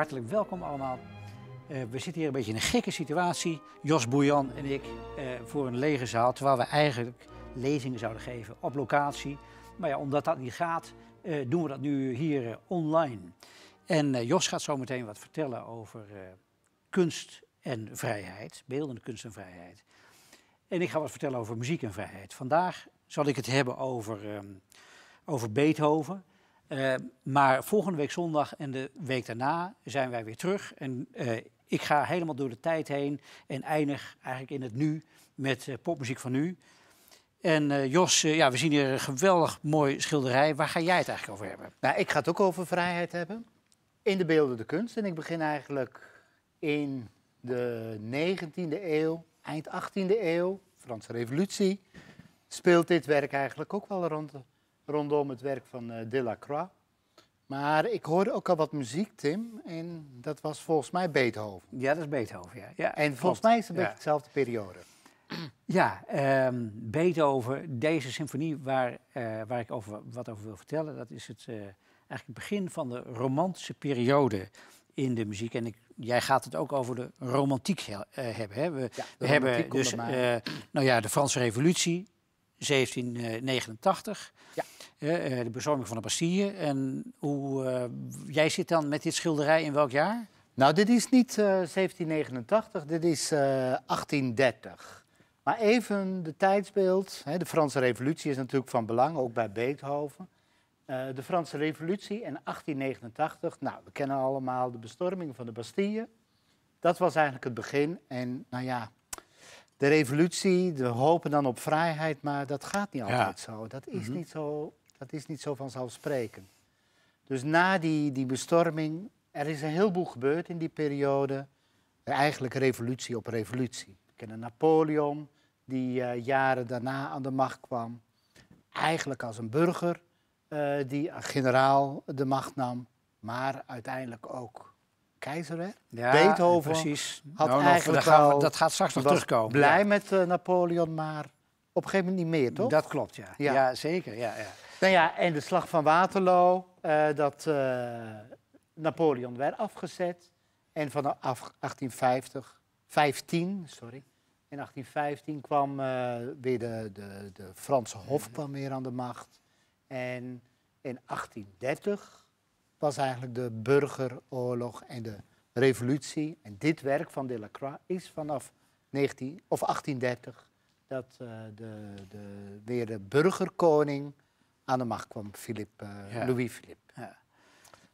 hartelijk welkom allemaal. Eh, we zitten hier een beetje in een gekke situatie. Jos Boejan en ik eh, voor een lege zaal, terwijl we eigenlijk lezingen zouden geven op locatie. Maar ja, omdat dat niet gaat, eh, doen we dat nu hier online. En Jos gaat zo meteen wat vertellen over kunst en vrijheid, beeldende kunst en vrijheid. En ik ga wat vertellen over muziek en vrijheid. Vandaag zal ik het hebben over, ehm, over Beethoven. Uh, maar volgende week zondag en de week daarna zijn wij weer terug. En uh, ik ga helemaal door de tijd heen en eindig eigenlijk in het nu met uh, popmuziek van nu. En Jos, ja, we zien hier een geweldig mooi schilderij. Waar ga jij het eigenlijk over hebben? Nou, ik ga het ook over vrijheid hebben. In de beelden de kunst. En ik begin eigenlijk in de 19e eeuw, eind 18e eeuw, Franse Revolutie. Speelt dit werk eigenlijk ook wel rond rondom het werk van uh, Delacroix. Maar ik hoorde ook al wat muziek, Tim, en dat was volgens mij Beethoven. Ja, dat is Beethoven, ja. ja en volgens mij is het een beetje dezelfde periode. Ja, um, Beethoven, deze symfonie waar, uh, waar ik over, wat over wil vertellen, dat is het, uh, eigenlijk het begin van de romantische periode in de muziek. En ik, jij gaat het ook over de romantiek hebben. Hè? We, ja, we hebben dus nou ja, de Franse Revolutie, 1789. Ja. Uh, de bezorging van de Bastille. En hoe, uh, jij zit dan met dit schilderij in welk jaar? Nou, dit is niet uh, 1789, dit is 1830. Maar even de tijdsbeeld. Hè, de Franse Revolutie is natuurlijk van belang, ook bij Beethoven. de Franse Revolutie in 1889. Nou, we kennen allemaal de bestorming van de Bastille. Dat was eigenlijk het begin. En nou ja, de revolutie, we hopen dan op vrijheid, maar dat gaat niet altijd zo. Dat is, mhm. niet zo. dat is niet zo vanzelfsprekend. Dus na die, die bestorming, er is een heleboel gebeurd in die periode. Eigenlijk revolutie op revolutie. We kennen Napoleon, die uh, jaren daarna aan de macht kwam. Eigenlijk als een burger uh, die generaal de macht nam, maar uiteindelijk ook keizer, hè? Ja, Beethoven precies. had nou, eigenlijk dat, dat gaat straks nog terugkomen. Blij met uh, Napoleon, maar op een gegeven moment niet meer, toch? Dat klopt, ja. Ja, zeker. Ja, ja. Nou ja, en de slag van Waterloo, uh, dat uh, Napoleon werd afgezet. En vanaf 1850, 15, sorry, in 1815 kwam weer de, de, de Franse hof kwam weer aan de macht. En in 1830 was eigenlijk de burgeroorlog en de revolutie. En dit werk van Delacroix is vanaf 19, of 1830 dat uh, de, de, weer de burgerkoning aan de macht kwam, Philip, uh, Louis Philippe. Ja.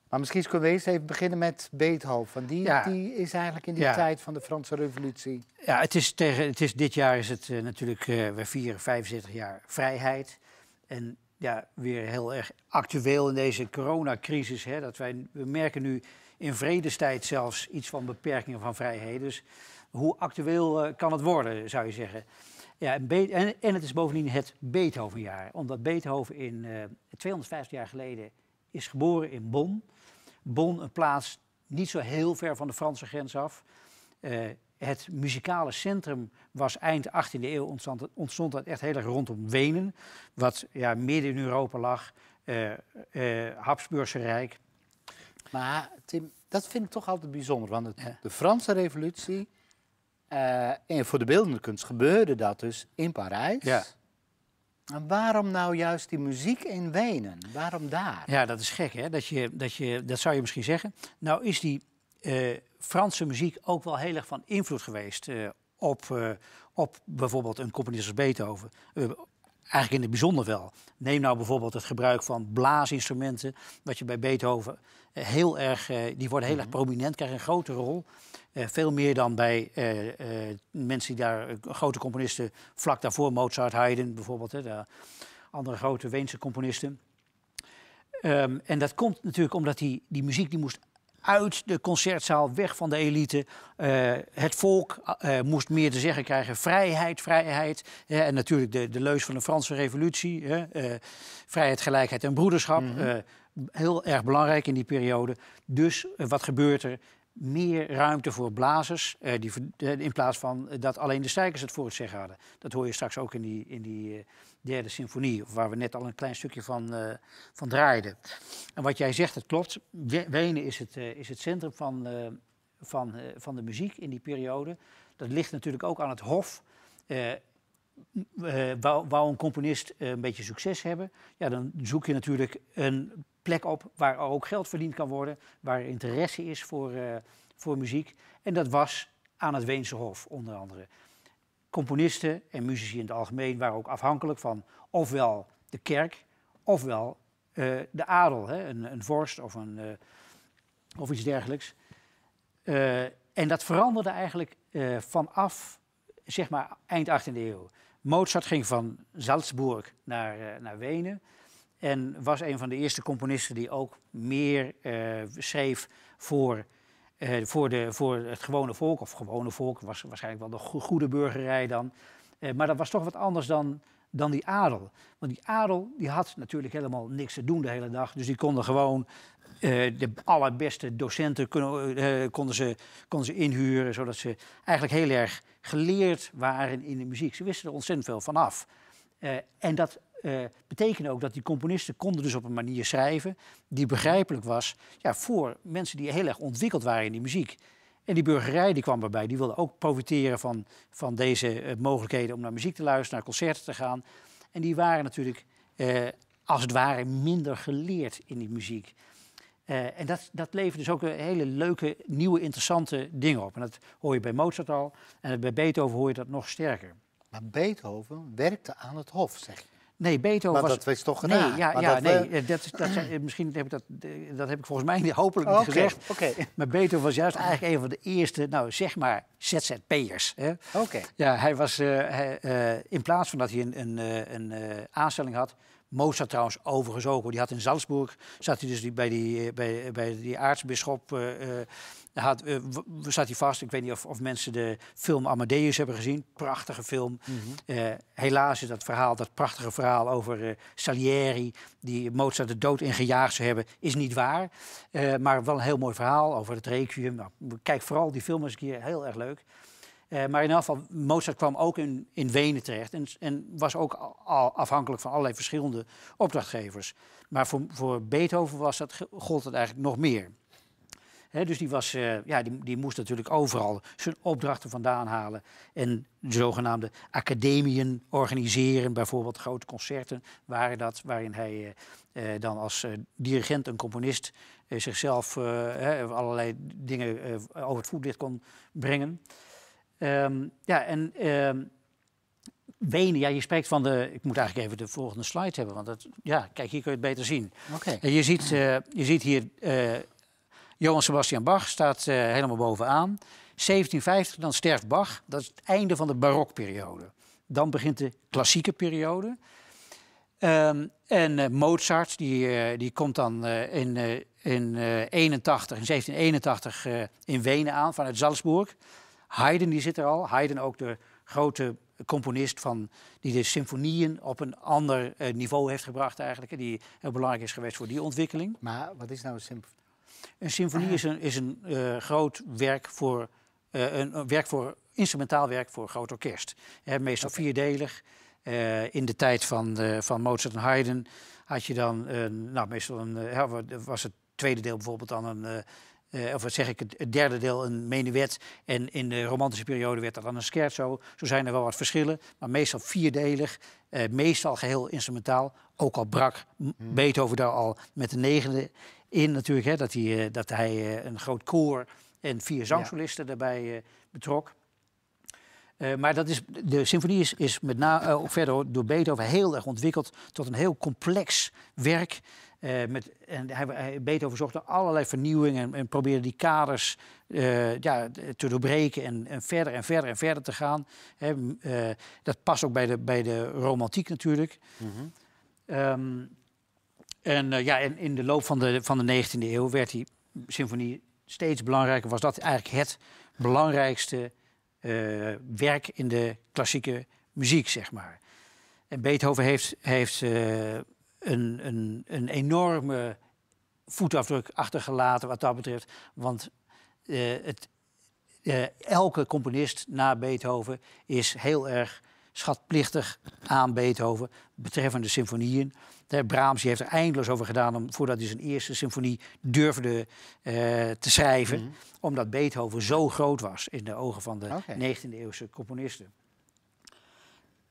Maar misschien kunnen we eens even beginnen met Beethoven. Die, ja. die is eigenlijk in die tijd van de Franse Revolutie. Ja, het is tegen, het is, dit jaar is het uh, natuurlijk, we vieren 75 jaar vrijheid. En ja, weer heel erg actueel in deze coronacrisis. Hè, dat wij, we merken nu in vredestijd zelfs iets van beperkingen van vrijheden. Dus hoe actueel uh, kan het worden, zou je zeggen? Ja, en, en, het is bovendien het Beethovenjaar. Omdat Beethoven in uh, eh, 250 jaar geleden is geboren in Bonn. Bonn, een plaats niet zo heel ver van de Franse grens af. Uh, het muzikale centrum was eind 18e eeuw ontstond, ontstond dat echt heel erg rondom Wenen, wat ja, midden in Europa lag, uh, uh, Habsburgse Rijk. Maar Tim, dat vind ik toch altijd bijzonder, want de Franse revolutie uh, en voor de beeldende kunst gebeurde dat dus in Parijs. Ja. En waarom nou juist die muziek in Wenen? Waarom daar? Ja, dat is gek, hè? Dat, je, dat, je, dat zou je misschien zeggen. Nou is die Franse muziek ook wel heel erg van invloed geweest uh, op, uh, op bijvoorbeeld een componist als Beethoven. eigenlijk in het bijzonder wel. Neem nou bijvoorbeeld het gebruik van blaasinstrumenten, wat je bij Beethoven heel erg, die worden heel erg mhm. prominent, krijgen een grote rol. veel meer dan bij mensen die daar, grote componisten vlak daarvoor, Mozart, Haydn bijvoorbeeld, de andere grote Weense componisten. Um, en dat komt natuurlijk omdat die, die muziek die moest uit de concertzaal, weg van de elite. Uh, het volk uh, moest meer te zeggen krijgen. Vrijheid, vrijheid. en natuurlijk de, de leus van de Franse revolutie. Uh, vrijheid, gelijkheid en broederschap. Mm heel erg belangrijk in die periode. Dus wat gebeurt er? Meer ruimte voor blazers, die, in plaats van dat alleen de strijkers het voor het zeggen hadden. Dat hoor je straks ook in die, in die derde symfonie, waar we net al een klein stukje van, uh, van draaiden. En wat jij zegt, dat klopt. Wenen is het, uh, is het centrum van, uh, van, van de muziek in die periode. Dat ligt natuurlijk ook aan het hof. wou, wou, een componist een beetje succes hebben, ja, dan zoek je natuurlijk een plek op waar ook geld verdiend kan worden, waar interesse is voor, voor muziek. En dat was aan het Weense Hof, onder andere componisten en muzici in het algemeen waren ook afhankelijk van ofwel de kerk ofwel uh, de adel, hè, een, een, vorst of, een, uh, of iets dergelijks. Uh, en dat veranderde eigenlijk vanaf zeg maar, eind 18e eeuw. Mozart ging van Salzburg naar, naar Wenen en was een van de eerste componisten die ook meer schreef voor uh, voor, de, voor het gewone volk, of gewone volk, was waarschijnlijk wel de goede burgerij dan. Uh, maar dat was toch wat anders dan, dan die adel. Want die adel die had natuurlijk helemaal niks te doen de hele dag. Dus die konden gewoon uh, de allerbeste docenten kunnen, konden, ze, konden ze inhuren, zodat ze eigenlijk heel erg geleerd waren in de muziek. Ze wisten er ontzettend veel van af. en dat uh, betekende ook dat die componisten konden dus op een manier schrijven die begrijpelijk was ja, voor mensen die heel erg ontwikkeld waren in die muziek. En die burgerij die kwam erbij, die wilde ook profiteren van, van deze uh, mogelijkheden om naar muziek te luisteren, naar concerten te gaan. En die waren natuurlijk uh, als het ware minder geleerd in die muziek. En dat, dat levert dus ook hele leuke, nieuwe, interessante dingen op. En dat hoor je bij Mozart al. En bij Beethoven hoor je dat nog sterker. Maar Beethoven werkte aan het hof, zeg je? Nee, Beethoven maar was... dat is toch gedaan? Nee, ja, ja, nee we... dat, dat, dat, misschien heb ik dat, dat heb ik volgens mij hopelijk niet okay, gezegd. Okay. Maar Beethoven was juist eigenlijk een van de eerste, nou zeg maar, ZZP'ers. Oké. Ja, hij was, uh, hij, uh, in plaats van dat hij een, een, een, een aanstelling had, Mozart trouwens overigens ook. Die had in Salzburg, zat hij dus bij die, bij, bij die aartsbisschop, uh, had, uh, zat hij vast. Ik weet niet of, of, mensen de film Amadeus hebben gezien. Prachtige film. Mm -hmm. uh, helaas is dat verhaal, dat prachtige verhaal over Salieri, die Mozart de dood ingejaagd zou hebben, is niet waar. maar wel een heel mooi verhaal over het requiem. Nou, kijk vooral die film eens een keer, heel erg leuk. Maar in elk geval, Mozart kwam ook in, in Wenen terecht en, en was ook al afhankelijk van allerlei verschillende opdrachtgevers. Maar voor, voor Beethoven was dat, gold het eigenlijk nog meer dus die, was, uh, ja, die, die, moest natuurlijk overal zijn opdrachten vandaan halen. En de zogenaamde academieën organiseren, bijvoorbeeld grote concerten, waren dat, waarin hij uh, dan als dirigent en componist zichzelf allerlei dingen over het voetlicht kon brengen. Um, ja, en ehm, Wenen, ja, je spreekt van de. Ik moet eigenlijk even de volgende slide hebben, want dat, ja, kijk, hier kun je het beter zien. Okay. En je ziet, je ziet hier Johann Sebastian Bach staat uh, helemaal bovenaan. 1750, dan sterft Bach. Dat is het einde van de barokperiode. Dan begint de klassieke periode. Um, en uh, Mozart, die, uh, die komt dan in, in, 81, in 1781 in Wenen aan vanuit Salzburg. Haydn die zit er al. Haydn ook de grote componist van, die de symfonieën op een ander niveau heeft gebracht eigenlijk. Die heel belangrijk is geweest voor die ontwikkeling. Maar wat is nou een symfonie? Een symfonie is een, is een uh, groot werk voor, uh, een, een, werk voor instrumentaal werk voor groot orkest. He, meestal okay. vierdelig. In de tijd van, van Mozart en Haydn had je dan, nou meestal een, was het tweede deel bijvoorbeeld dan een, of wat zeg ik, het derde deel een menuet. En in de romantische periode werd dat dan een scherzo. Zo zijn er wel wat verschillen, maar meestal vierdelig. meestal geheel instrumentaal. Ook al brak hmm. Beethoven daar al met de negende in natuurlijk, hè, dat hij, eh, dat hij eh, een groot koor en vier zangsolisten ja. daarbij eh, betrok. Uh, maar dat is, de symfonie is, is met name uh, verder door Beethoven heel erg ontwikkeld tot een heel complex werk. Uh, met, en hij, hij, Beethoven zocht allerlei vernieuwingen en, en probeerde die kaders ja, te doorbreken en, en, verder en verder en verder te gaan. Hè, dat past ook bij de, bij de romantiek natuurlijk. Um, en ja, in, in de loop van de, van de 19e eeuw werd die symfonie steeds belangrijker. Was dat eigenlijk het belangrijkste werk in de klassieke muziek, zeg maar. En Beethoven heeft, heeft een, een, een enorme voetafdruk achtergelaten wat dat betreft. Want het, elke componist na Beethoven is heel erg schatplichtig aan Beethoven betreffende symfonieën. De Brahms heeft er eindeloos over gedaan om, voordat hij zijn eerste symfonie durfde eh, te schrijven. Mhm. Omdat Beethoven zo groot was in de ogen van de Oké. 19e eeuwse componisten.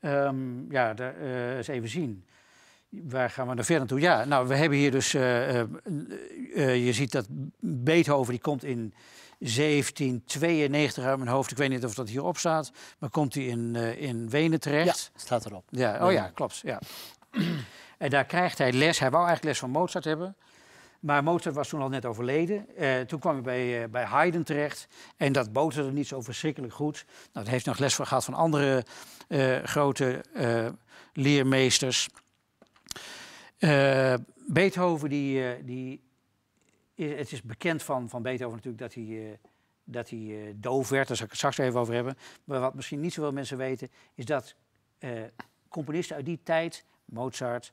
Ehm, ja, daar, eh, eens even zien. Waar gaan we naar verder toe? Ja, nou, we hebben hier dus... eh, eh, eh, je ziet dat Beethoven die komt in 1792 uit mijn hoofd. Ik weet niet of dat hierop staat. Maar komt hij in, in Wenen terecht. Ja, staat erop. Ja, oh ja, klopt. Ja. en daar krijgt hij les. Hij wou eigenlijk les van Mozart hebben. Maar Mozart was toen al net overleden. Toen kwam hij bij, bij Haydn terecht. En dat boterde niet zo verschrikkelijk goed. Nou, daar heeft hij nog les van gehad van andere grote leermeesters. Eh, Beethoven, die, eh, die, het is bekend van, van Beethoven natuurlijk dat hij, eh, dat hij doof werd. Daar zal ik het straks even over hebben. Maar wat misschien niet zoveel mensen weten, is dat componisten uit die tijd, Mozart,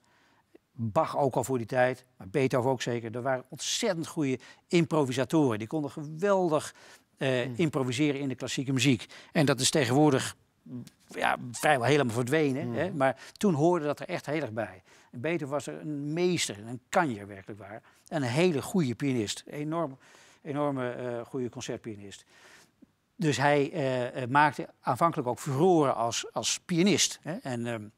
Bach ook al voor die tijd, maar Beethoven ook zeker, er waren ontzettend goede improvisatoren. Die konden geweldig eh, improviseren in de klassieke muziek. En dat is tegenwoordig mm, ja, vrijwel helemaal verdwenen. Hè? Maar toen hoorde dat er echt heel erg bij. En Beethoven was er een meester, een kanjer werkelijk waar. En een hele goede pianist. Enorm, enorme eh, goede concertpianist. Dus hij eh, eh, maakte aanvankelijk ook furoren als, als pianist. Hè? En,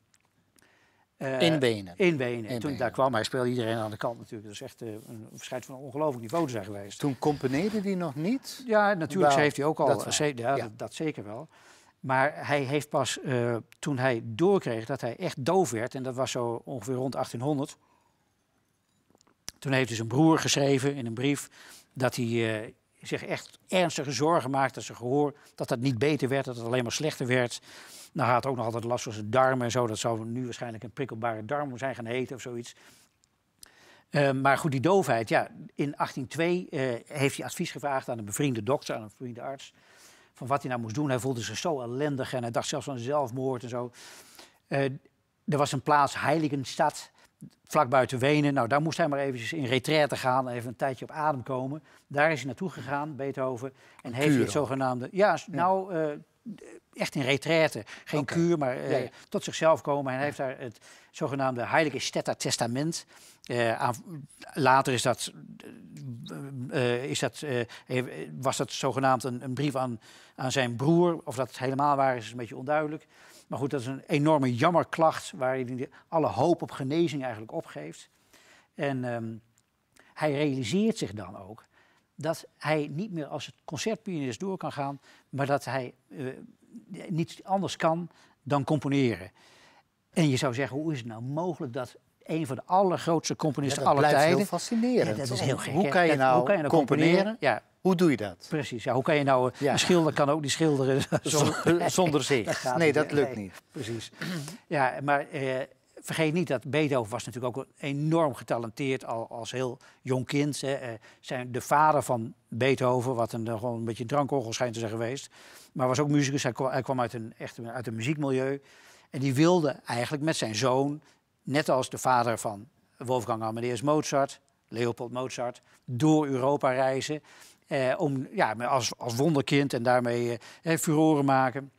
eh, In Wenen. In Toen Wenen. daar kwam, hij speelde iedereen aan de kant natuurlijk. Dat is echt een verschijnt van een ongelooflijk niveau te zijn geweest. Toen componeerde hij nog niet. Ja, natuurlijk Wel, heeft hij ook al. dat ze- ja, Ja. Dat, dat zeker wel. Maar hij heeft pas eh, toen hij doorkreeg dat hij echt doof werd, en dat was zo ongeveer rond 1800. Toen heeft hij zijn broer geschreven in een brief dat hij eh, zich echt ernstige zorgen maakte dat zijn gehoor dat dat niet beter werd, dat het alleen maar slechter werd. Nou, hij had ook nog altijd last van zijn darmen en zo. Dat zou nu waarschijnlijk een prikkelbare darm zijn gaan heten of zoiets. Eh, maar goed, die doofheid, ja, in 1802 eh, heeft hij advies gevraagd aan een bevriende dokter, aan een bevriende arts, van wat hij nou moest doen. Hij voelde zich zo ellendig en hij dacht zelfs aan zelfmoord en zo. Eh, er was een plaats, Heiligenstad, vlak buiten Wenen. Nou, daar moest hij maar eventjes in retraite gaan, even een tijdje op adem komen. Daar is hij naartoe gegaan, Beethoven, en heeft hij het zogenaamde... Ja, nou, eh, echt in retraite. Geen kuur, maar eh, Ja, ja. tot zichzelf komen. En hij heeft daar het zogenaamde Heilige Stetter Testament. aan, later is dat, eh, eh, is dat, eh, was dat zogenaamd een, een brief aan, aan zijn broer. Of dat het helemaal waar is, is een beetje onduidelijk. Maar goed, dat is een enorme jammerklacht waarin hij alle hoop op genezing eigenlijk opgeeft. En ehm, hij realiseert zich dan ook dat hij niet meer als concertpianist door kan gaan, maar dat hij eh, niets anders kan dan componeren. En je zou zeggen, hoe is het nou mogelijk dat een van de allergrootste componisten dat aller blijft tijden... heel fascinerend. Ja, dat is heel gek. Hoe hè? kan je Dat- nou, hoe kan je nou componeren? Ja, Hoe doe je dat? precies. Ja, hoe kan je nou... Ja. Een schilder kan ook niet schilderen Zonder, zonder zicht. gaat nee, dat lukt Nee, niet. Precies. Ja, maar eh, vergeet niet dat Beethoven was natuurlijk ook enorm getalenteerd al, als heel jong kind. Hè. Eh, zijn, de vader van Beethoven, wat een, eh, gewoon een beetje een drankorgel schijnt te zijn geweest. Maar was ook muzikus. Hij kwam, uit, een, echt uit een muziekmilieu. En die wilde eigenlijk met zijn zoon, net als de vader van Wolfgang Amadeus Mozart, Leopold Mozart, door Europa reizen. Eh, om ja, als, als wonderkind en daarmee eh, furoren maken.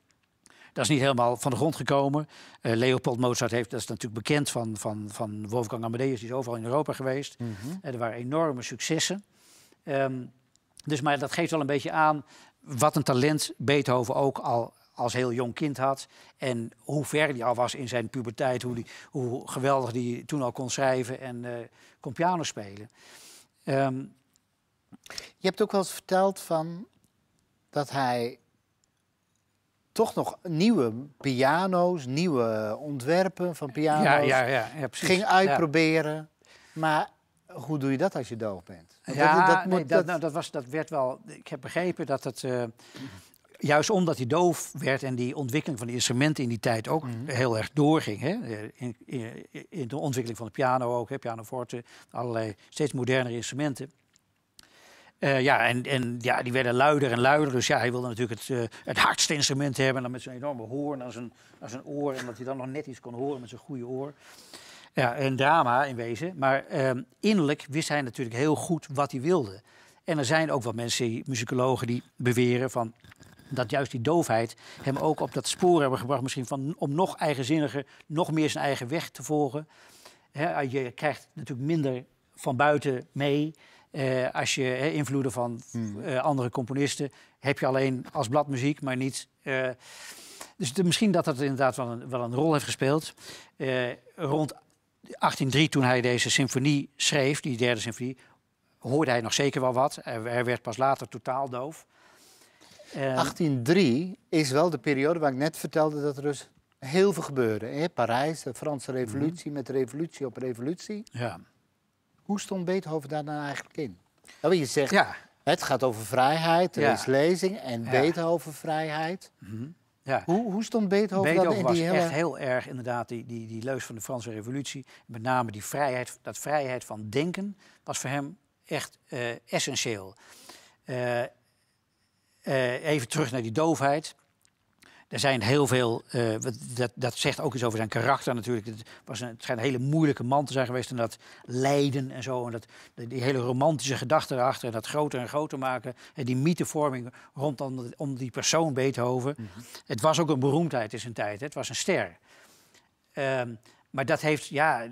Dat is niet helemaal van de grond gekomen. Eh, Leopold Mozart heeft, dat is natuurlijk bekend van, van, van Wolfgang Amadeus, die is overal in Europa geweest. Mhm. Eh, er waren enorme successen. Ehm, dus maar dat geeft wel een beetje aan wat een talent Beethoven ook al als heel jong kind had. En hoe ver hij al was in zijn puberteit. Hoe, die, hoe geweldig hij toen al kon schrijven en eh, kon piano spelen. Ehm, Je hebt ook wel eens verteld van dat hij toch nog nieuwe piano's, nieuwe ontwerpen van piano's ja, ja, ja, ja, precies. ging uitproberen. Maar hoe doe je dat als je doof bent? Want Ja, dat, dat nee, moet- dat, dat- nou, dat, was, dat werd wel. Ik heb begrepen dat het. eh, juist omdat hij doof werd en die ontwikkeling van de instrumenten in die tijd ook Mhm. heel erg doorging. Hè? Eh, In, in, in de ontwikkeling van de piano ook, hè? pianoforte, allerlei steeds modernere instrumenten. Eh, ja, en, en ja, die werden luider en luider. Dus ja, hij wilde natuurlijk het, eh, het hardste instrument hebben. En dan met zo'n enorme hoorn aan zijn, aan zijn oor. En dat hij dan nog net iets kon horen met zijn goede oor. Ja, een drama in wezen. Maar ehm, innerlijk wist hij natuurlijk heel goed wat hij wilde. En er zijn ook wel mensen, muzikologen, die beweren van... Dat juist die doofheid hem ook op dat spoor hebben gebracht, misschien van om nog eigenzinniger, nog meer zijn eigen weg te volgen. Je krijgt natuurlijk minder van buiten mee. Eh, als je invloeden van Hmm. eh, andere componisten heb je alleen als bladmuziek, maar niet. eh, dus de- misschien dat dat inderdaad wel een, wel een rol heeft gespeeld. Eh, rond 1803, toen hij deze symfonie schreef, die derde symfonie, hoorde hij nog zeker wel wat. Hij, hij werd pas later totaal doof. Eh, 1803 is wel de periode waar ik net vertelde dat er dus heel veel gebeurde. In Parijs, de Franse revolutie, met revolutie op revolutie. ja. Hoe stond Beethoven daar dan eigenlijk in? Nou, je zegt, Ja. het gaat over vrijheid, er Ja. is lezing en Ja. Beethoven vrijheid. ja. Hoe, hoe stond Beethoven, dan Beethoven in was die hele... echt heel erg inderdaad die, die, die leus van de Franse revolutie. Met name die vrijheid, dat vrijheid van denken was voor hem echt eh, essentieel. Eh, even terug naar die doofheid. Er zijn heel veel, eh, dat, dat zegt ook iets over zijn karakter natuurlijk. Het, was een, het schijnt een hele moeilijke man te zijn geweest. En dat lijden en zo. En dat, die hele romantische gedachte erachter. En dat groter en groter maken. En die mythevorming rondom om die persoon Beethoven. Het was ook een beroemdheid in zijn tijd. hè. Het was een ster. Ehm, maar dat heeft, ja, eh,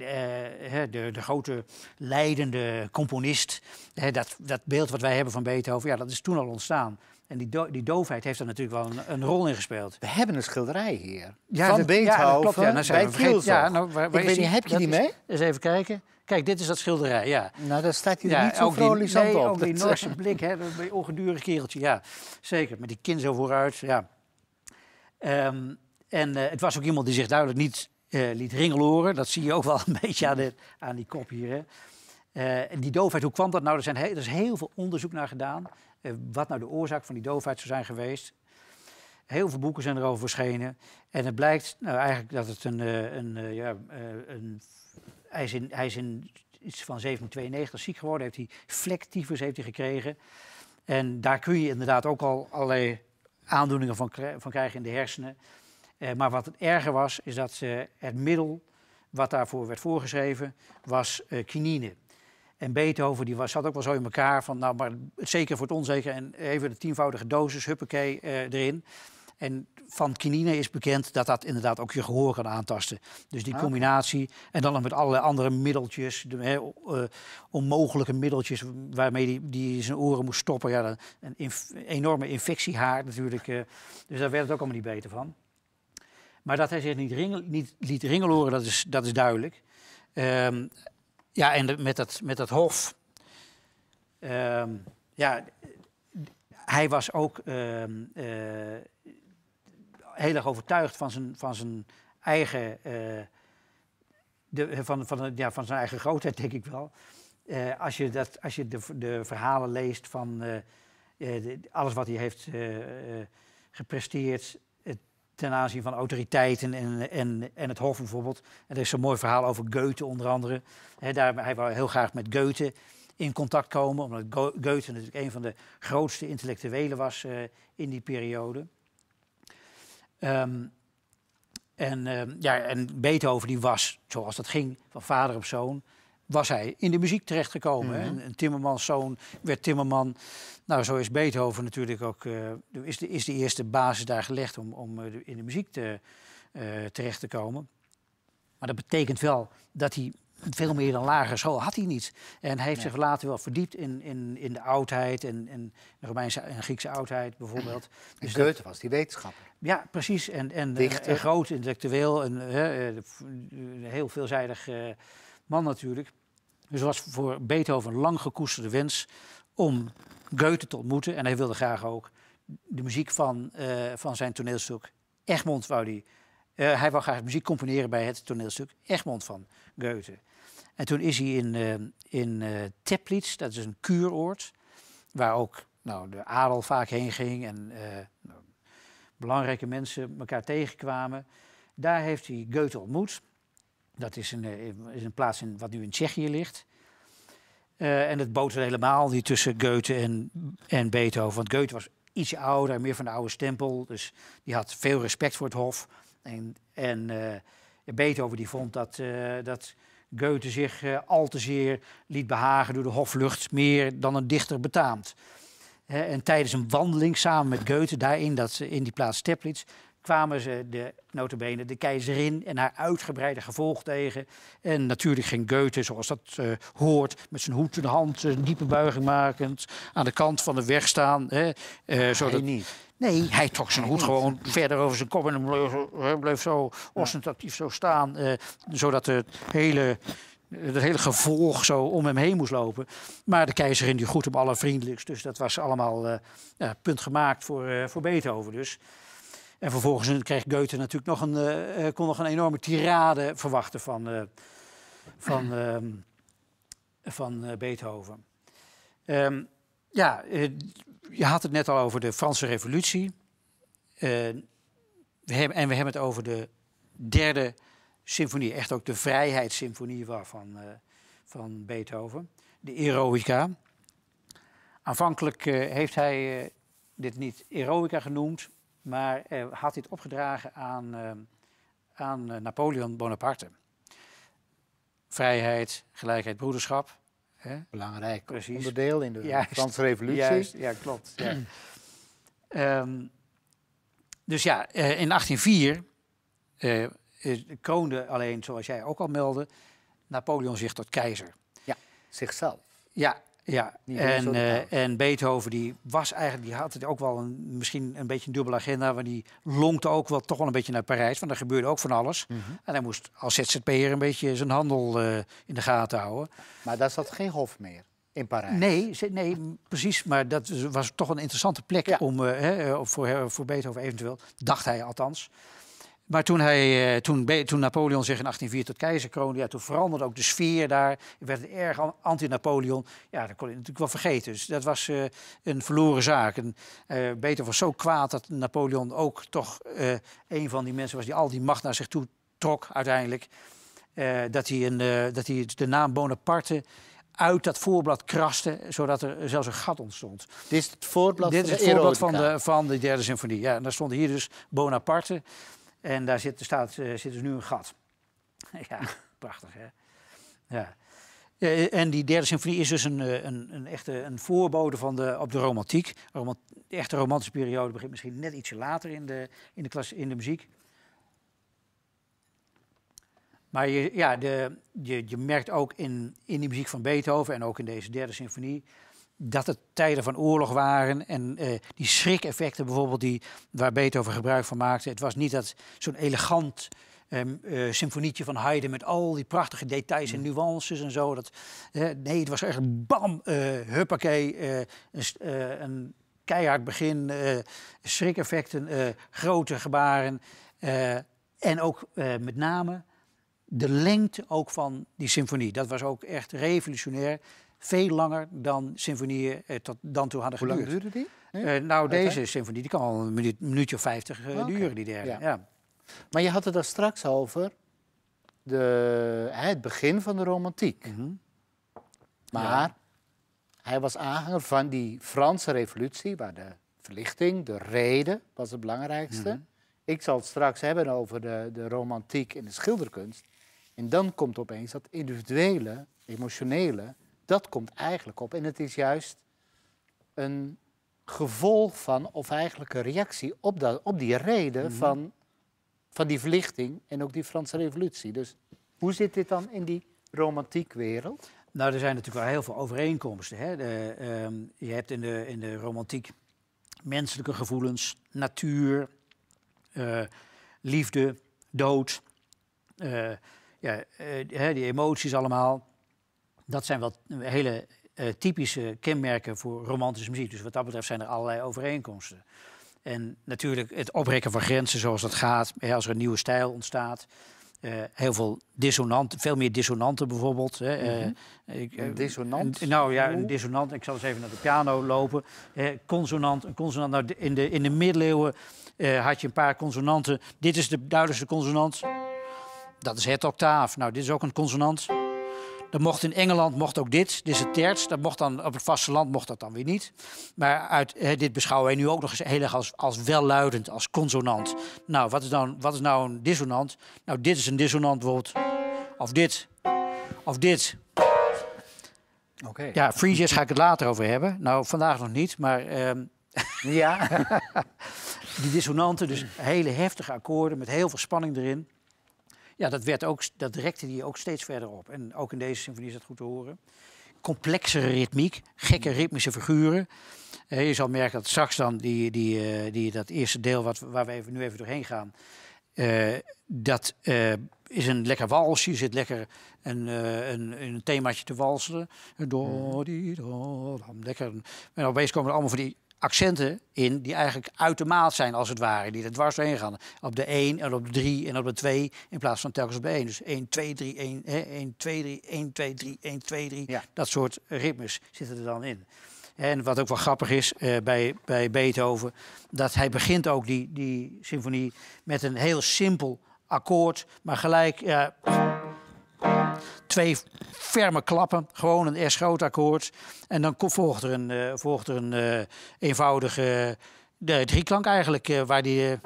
de, de grote leidende componist, hè, dat, dat beeld wat wij hebben van Beethoven, ja, dat is toen al ontstaan. En die, do- die doofheid heeft er natuurlijk wel een, een rol in gespeeld. We hebben een schilderij hier. Ja, van dat- Beethoven ja, dat klopt, ja. Nou bij Kielzog. ja, nou, waar- waar ik weet niet, heb je die is- mee? Eens even kijken. Kijk, dit is dat schilderij, ja. Nou, daar staat hij ja niet zo vrolijk nee, op. ook die Noorse blik, hè, dat ongedurig kereltje, ja. Zeker, met die kin zo vooruit, ja. Ehm, en eh, het was ook iemand die zich duidelijk niet eh, liet ringeloren. Dat zie je ook wel een beetje aan, de, aan die kop hier. Hè. Eh, en die doofheid, hoe kwam dat nou? Er, zijn er is heel veel onderzoek naar gedaan. eh, wat nou de oorzaak van die doofheid zou zijn geweest. Heel veel boeken zijn erover verschenen. En het blijkt nou, eigenlijk dat het een... eh, een, ja, een hij, is in, hij is in iets van 1792 ziek geworden. Heeft hij vlektyfus heeft hij gekregen. En daar kun je inderdaad ook al allerlei aandoeningen van, van krijgen in de hersenen. Maar wat het erger was, is dat het middel wat daarvoor werd voorgeschreven, was quinine. En Beethoven die was, zat ook wel zo in elkaar van, nou, maar het zeker voor het onzeker en even de tienvoudige dosis, huppakee, eh, erin. En van quinine is bekend dat dat inderdaad ook je gehoor kan aantasten. Dus die Ah. combinatie en dan nog met allerlei andere middeltjes, de, eh, onmogelijke middeltjes waarmee die, die zijn oren moest stoppen. Ja, een inf- enorme infectiehaard natuurlijk. eh, dus daar werd het ook allemaal niet beter van. Maar dat hij zich niet, ringel, niet liet ringeloren, dat is, dat is duidelijk. Ehm, ja, en met, dat, met dat hof. ehm, ja, hij was ook ehm, eh, heel erg overtuigd van zijn, van zijn eigen. eh, de, van, van, ja, van zijn eigen grootheid, denk ik wel. Eh, als je, dat, als je de, de verhalen leest van alles wat hij heeft gepresteerd ten aanzien van autoriteiten en, en, en het Hof bijvoorbeeld. Er is zo'n mooi verhaal over Goethe onder andere. Hè, daar, hij wou heel graag met Goethe in contact komen, omdat Go- Goethe natuurlijk een van de grootste intellectuelen was eh, in die periode. Ehm, en, ehm, ja, en Beethoven die was, zoals dat ging, van vader op zoon, was hij in de muziek terechtgekomen. hè. Mhm. Een, een timmermanszoon werd timmerman. Nou, zo is Beethoven natuurlijk ook, eh, is, de, is de eerste basis daar gelegd om, om eh, in de muziek te, eh, terecht te komen. Maar dat betekent wel dat hij veel meer dan lagere school had hij niet. En hij heeft Nee. zich later wel verdiept in, in, in de oudheid en, en de Romeinse en Griekse oudheid bijvoorbeeld. En Dus dat- Goethe was die wetenschapper. ja, precies. En, en, en groot intellectueel en een heel veelzijdig man natuurlijk. Dus was voor Beethoven een lang gekoesterde wens om Goethe te ontmoeten. En hij wilde graag ook de muziek van, eh, van zijn toneelstuk Egmond wou hij. eh, hij wou graag muziek componeren bij het toneelstuk Egmond van Goethe. En toen is hij in, eh, in Teplitz, dat is een kuuroord, waar ook nou, de adel vaak heen ging en nou, belangrijke mensen elkaar tegenkwamen. Daar heeft hij Goethe ontmoet. Dat is een, eh, is een plaats in, wat nu in Tsjechië ligt. Eh, en het boterde helemaal niet tussen Goethe en, en Beethoven. Want Goethe was ietsje ouder, meer van de oude stempel. Dus die had veel respect voor het hof. En, en eh, Beethoven die vond dat, dat Goethe zich al te zeer liet behagen door de hoflucht. Meer dan een dichter betaamt. En tijdens een wandeling samen met Goethe, daarin dat, in die plaats Steplitz, kwamen ze de, notabene, de keizerin en haar uitgebreide gevolg tegen. En natuurlijk ging Goethe, zoals dat eh, hoort, met zijn hoed in de hand, een diepe buiging makend, aan de kant van de weg staan. Hè, zodat, niet. Nee, hij trok zijn hoed gewoon verder over zijn kop en bleef, zo- bleef zo ostentatief zo staan. eh, zodat het hele, het hele gevolg zo om hem heen moest lopen. Maar de keizerin die groet hem allervriendelijkst. Dus dat was allemaal punt gemaakt voor, voor Beethoven dus. En vervolgens kreeg Goethe natuurlijk nog een, eh, eh, kon nog een enorme tirade verwachten van, eh, van, ehm, van Beethoven. Ehm, ja, je had het net al over de Franse Revolutie. We hebben, en we hebben het over de derde symfonie, echt ook de vrijheidssymfonie waarvan, eh, van Beethoven, de Eroica. Aanvankelijk heeft hij dit niet Eroica genoemd, maar eh, had dit opgedragen aan, eh, aan eh, Napoleon Bonaparte. Vrijheid, gelijkheid, broederschap. Hè? Belangrijk Precies. onderdeel in de Juist. Franse revolutie. Juist, ja, klopt. Ja. Ehm, dus ja, in 1804 eh, eh, kroonde alleen, zoals jij ook al meldde, Napoleon zich tot keizer. Zichzelf. Ja, ja. En, eh, en Beethoven die was eigenlijk, die had het ook wel een, misschien een beetje een dubbele agenda, maar die lonkte ook wel toch wel een beetje naar Parijs, want er gebeurde ook van alles. Mhm. En hij moest als ZZP'er een beetje zijn handel eh, in de gaten houden. Maar daar zat geen hof meer in Parijs. Nee, nee, precies. Maar dat was toch een interessante plek Ja. om, hè, eh, voor, voor Beethoven eventueel. Dacht hij althans. Maar toen, hij, eh, toen, toen Napoleon zich in 1804 tot keizer kroonde, ja, toen veranderde ook de sfeer daar. werd het erg an- anti-Napoleon. Ja, dat kon je natuurlijk wel vergeten. Dus dat was eh, een verloren zaak. En, Beethoven was zo kwaad dat Napoleon ook toch een van die mensen was die al die macht naar zich toe trok uiteindelijk. Dat, hij een, dat hij de naam Bonaparte uit dat voorblad kraste, zodat er zelfs een gat ontstond. Dit is het voorblad Dit is van het de voorblad van de, van de derde symfonie. Ja, en daar stond hier dus Bonaparte. En daar zit, staat, eh, zit dus nu een gat. ja, prachtig hè. Ja. Eh, en die derde symfonie is dus een, eh, een, een echte een voorbode van de, op de romantiek. Romant, de echte romantische periode begint misschien net ietsje later in de, in de, klas, in de muziek. Maar je, ja, de, je, je merkt ook in, in die muziek van Beethoven en ook in deze derde symfonie dat het tijden van oorlog waren en eh, die schrikeffecten bijvoorbeeld die, waar Beethoven gebruik van maakte. Het was niet dat zo'n elegant eh, symfonietje van Haydn met al die prachtige details en nuances en zo. Dat, eh, nee, het was echt bam, huppakee, een, een keihard begin, schrikeffecten, grote gebaren. en ook met name de lengte ook van die symfonie. Dat was ook echt revolutionair. Veel langer dan symfonieën eh, tot dan toe hadden Hoe lang geduurd. duurde die? Eh, nou, deze symfonie die kan al een minuut, minuutje of vijftig eh, Oké, duren, die derde. ja. Ja. Maar je had het daar straks over de, hè, het begin van de romantiek. Mhm. Maar hij was aanhanger van die Franse revolutie, waar de verlichting, de reden, was het belangrijkste. Mhm. Ik zal het straks hebben over de, de romantiek in de schilderkunst. En dan komt opeens dat individuele, emotionele, dat komt eigenlijk op. En het is juist een gevolg van, of eigenlijk een reactie op, dat, op die reden Mhm. van, van die verlichting en ook die Franse revolutie. Dus hoe zit dit dan in die romantiekwereld? Nou, er zijn natuurlijk wel heel veel overeenkomsten. Hè? De, ehm, je hebt in de, in de romantiek menselijke gevoelens, natuur, eh, liefde, dood. eh, ja, eh, hè, die emoties allemaal. Dat zijn wel hele eh, typische kenmerken voor romantische muziek. Dus wat dat betreft zijn er allerlei overeenkomsten. En natuurlijk het oprekken van grenzen zoals dat gaat, hè, als er een nieuwe stijl ontstaat. Eh, heel veel dissonanten, veel meer dissonanten bijvoorbeeld. Hè. Eh, ik, Een dissonant? een- nou ja, een dissonant. Ik zal eens even naar de piano lopen. Consonant, een consonant. Nou, in, de, in de middeleeuwen had je een paar consonanten. Dit is de duidelijkste consonant. Dat is het octaaf. Nou, dit is ook een consonant. Dat mocht in Engeland mocht ook dit. Dit is het terts. Dat mocht dan op het vasteland mocht dat dan weer niet. Maar uit, dit beschouwen wij nu ook nog eens heel erg als, als welluidend, als consonant. Nou, wat is, dan, wat is nou een dissonant? Nou, dit is een dissonant bijvoorbeeld. Of dit. Of dit. Oké. Ja, free jazz ga ik het later over hebben. Nou, vandaag nog niet, maar ehm, Ja. die dissonanten, dus hele heftige akkoorden met heel veel spanning erin. Ja, dat, werd ook, dat rekte die ook steeds verder op. En ook in deze symfonie is dat goed te horen. Complexere ritmiek, gekke ritmische figuren. Eh, je zal merken dat straks dan die, die, eh, die, dat eerste deel wat, waar we even, nu even doorheen gaan... eh, dat is een lekker walsje. Je zit lekker een, een, een themaatje te walsen. Do, di, do, dam. Lekker. En opeens komen er allemaal van die accenten in die eigenlijk uit de maat zijn als het ware. Die er dwars doorheen gaan. Op de 1 en op de 3 en op de 2 in plaats van telkens op de 1. Dus 1, 2, 3, 1, hè, 1, 2, 3, 1, 2, 3, 1, 2, 3. Ja. Dat soort ritmes zitten er dan in. En wat ook wel grappig is eh, bij, bij Beethoven, dat hij begint ook die, die symfonie met een heel simpel akkoord, maar gelijk ja, twee ferme klappen, gewoon een S groot akkoord. En dan volgt er een, eh, volgt er een eh, eenvoudige de drieklank eigenlijk, eh, waar die... eh,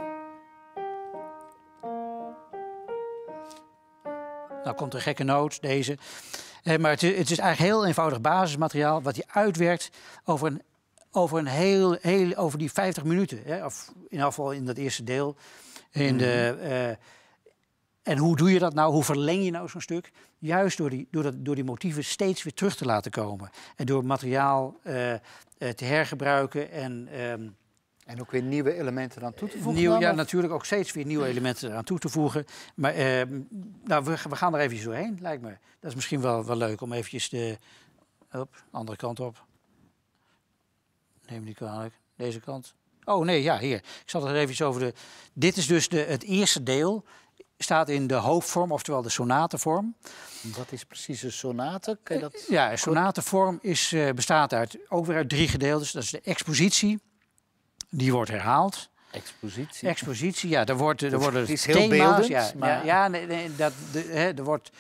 nou komt er een gekke noot, deze. Eh, maar het, is- het is eigenlijk heel eenvoudig basismateriaal wat hij uitwerkt over een, over een heel, heel over die 50 minuten. Hè, of in geval in dat eerste deel. In de, eh, en hoe doe je dat nou? Hoe verleng je nou zo'n stuk? Juist door die, door, dat, door die motieven steeds weer terug te laten komen. En door materiaal eh, eh, te hergebruiken en ehm, En ook weer nieuwe elementen aan toe te voegen. Nieuw, dan, ja, of? natuurlijk ook steeds weer nieuwe elementen eraan toe te voegen. Maar ehm, nou, we, we gaan er eventjes doorheen, lijkt me. Dat is misschien wel, wel leuk om eventjes de... Op, andere kant op. Neem niet kwalijk. Deze kant. Oh nee, ja, hier. Ik zal er even over de... Dit is dus de, het eerste deel. Staat in de hoofdvorm, oftewel de sonatenvorm. Wat is precies een sonate? Kan je dat... Ja, een sonatenvorm is, eh, bestaat uit, ook weer uit drie gedeeltes. Dat is de expositie. Die wordt herhaald. Expositie. Expositie, ja, er, wordt, er worden het is heel thema's. beeldend, ja, maar- ja, ja, nee, nee, dat, de, hè, er wordt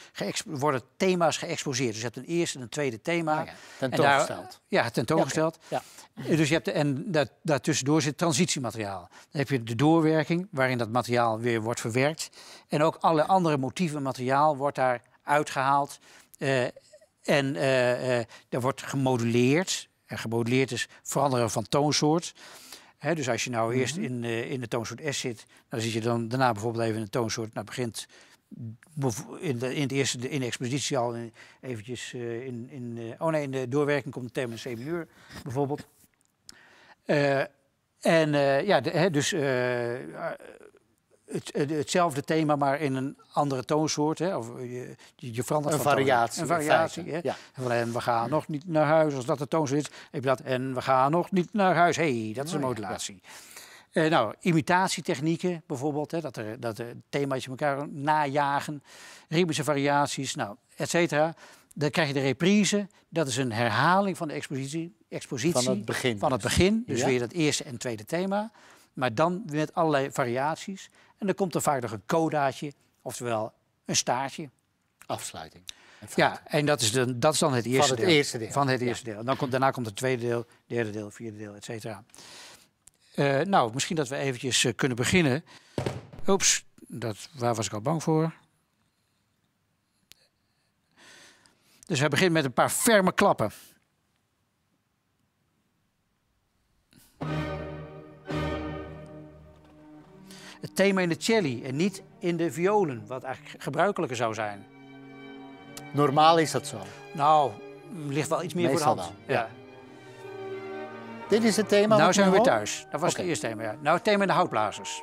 worden thema's geëxposeerd. Dus je hebt een eerste en een tweede thema. Ah, ja, En tentoongesteld. Daar, ja, tentoongesteld. Ja, Dus je hebt, de- en dat, daartussendoor zit transitiemateriaal. Dan heb je de doorwerking, waarin dat materiaal weer wordt verwerkt. En ook alle andere motieven materiaal wordt daar uitgehaald. Eh, en eh, er wordt gemoduleerd. En gemoduleerd is veranderen van toonsoort. Dus als je nou eerst in, eh, in de toonsoort S zit, dan zit je dan daarna bijvoorbeeld even in de toonsoort. Nou begint in de, in het eerste in de expositie al in- eventjes eh, in, in eh, oh nee, in de doorwerking komt het thema in C mineur bijvoorbeeld. Eh, en eh, ja, de- dus eh, het, het- hetzelfde thema, maar in een andere toonsoort. Hè, of je, je, verandert Een van toon. variatie, Een in variatie. Hè. ja. Van, En we gaan nog niet naar huis, als dat de toonsoort is. Heb je dat, en we gaan nog niet naar huis. hey, dat is een modulatie. Eh, nou, imitatietechnieken bijvoorbeeld, hè, dat er, dat er thema's elkaar najagen, ritmische variaties, nou, et cetera. Dan krijg je de reprise, dat is een herhaling van de expositie. expositie Van het begin. Van het begin, dus Ja. weer dat eerste en tweede thema. Maar dan met allerlei variaties. En dan komt er vaak nog een codaatje, oftewel een staartje. Afsluiting. Ja, en dat is, de, dat is dan het eerste het deel. eerste deel. Van het eerste deel. En dan komt, daarna komt het tweede deel, derde deel, vierde deel, et cetera. Eh, nou, misschien dat we eventjes eh, kunnen beginnen. Oeps, dat, waar was ik al bang voor? Dus hij begint met een paar ferme klappen. Het thema in de celli en niet in de violen, wat eigenlijk gebruikelijker zou zijn. Normaal is dat zo. Nou, ligt wel iets meer Meestal voor de hand. wel, ja. Ja. Dit is het thema. Nou zijn we weer thuis. Dat was het eerste thema. Ja. Nou, het thema in de houtblazers.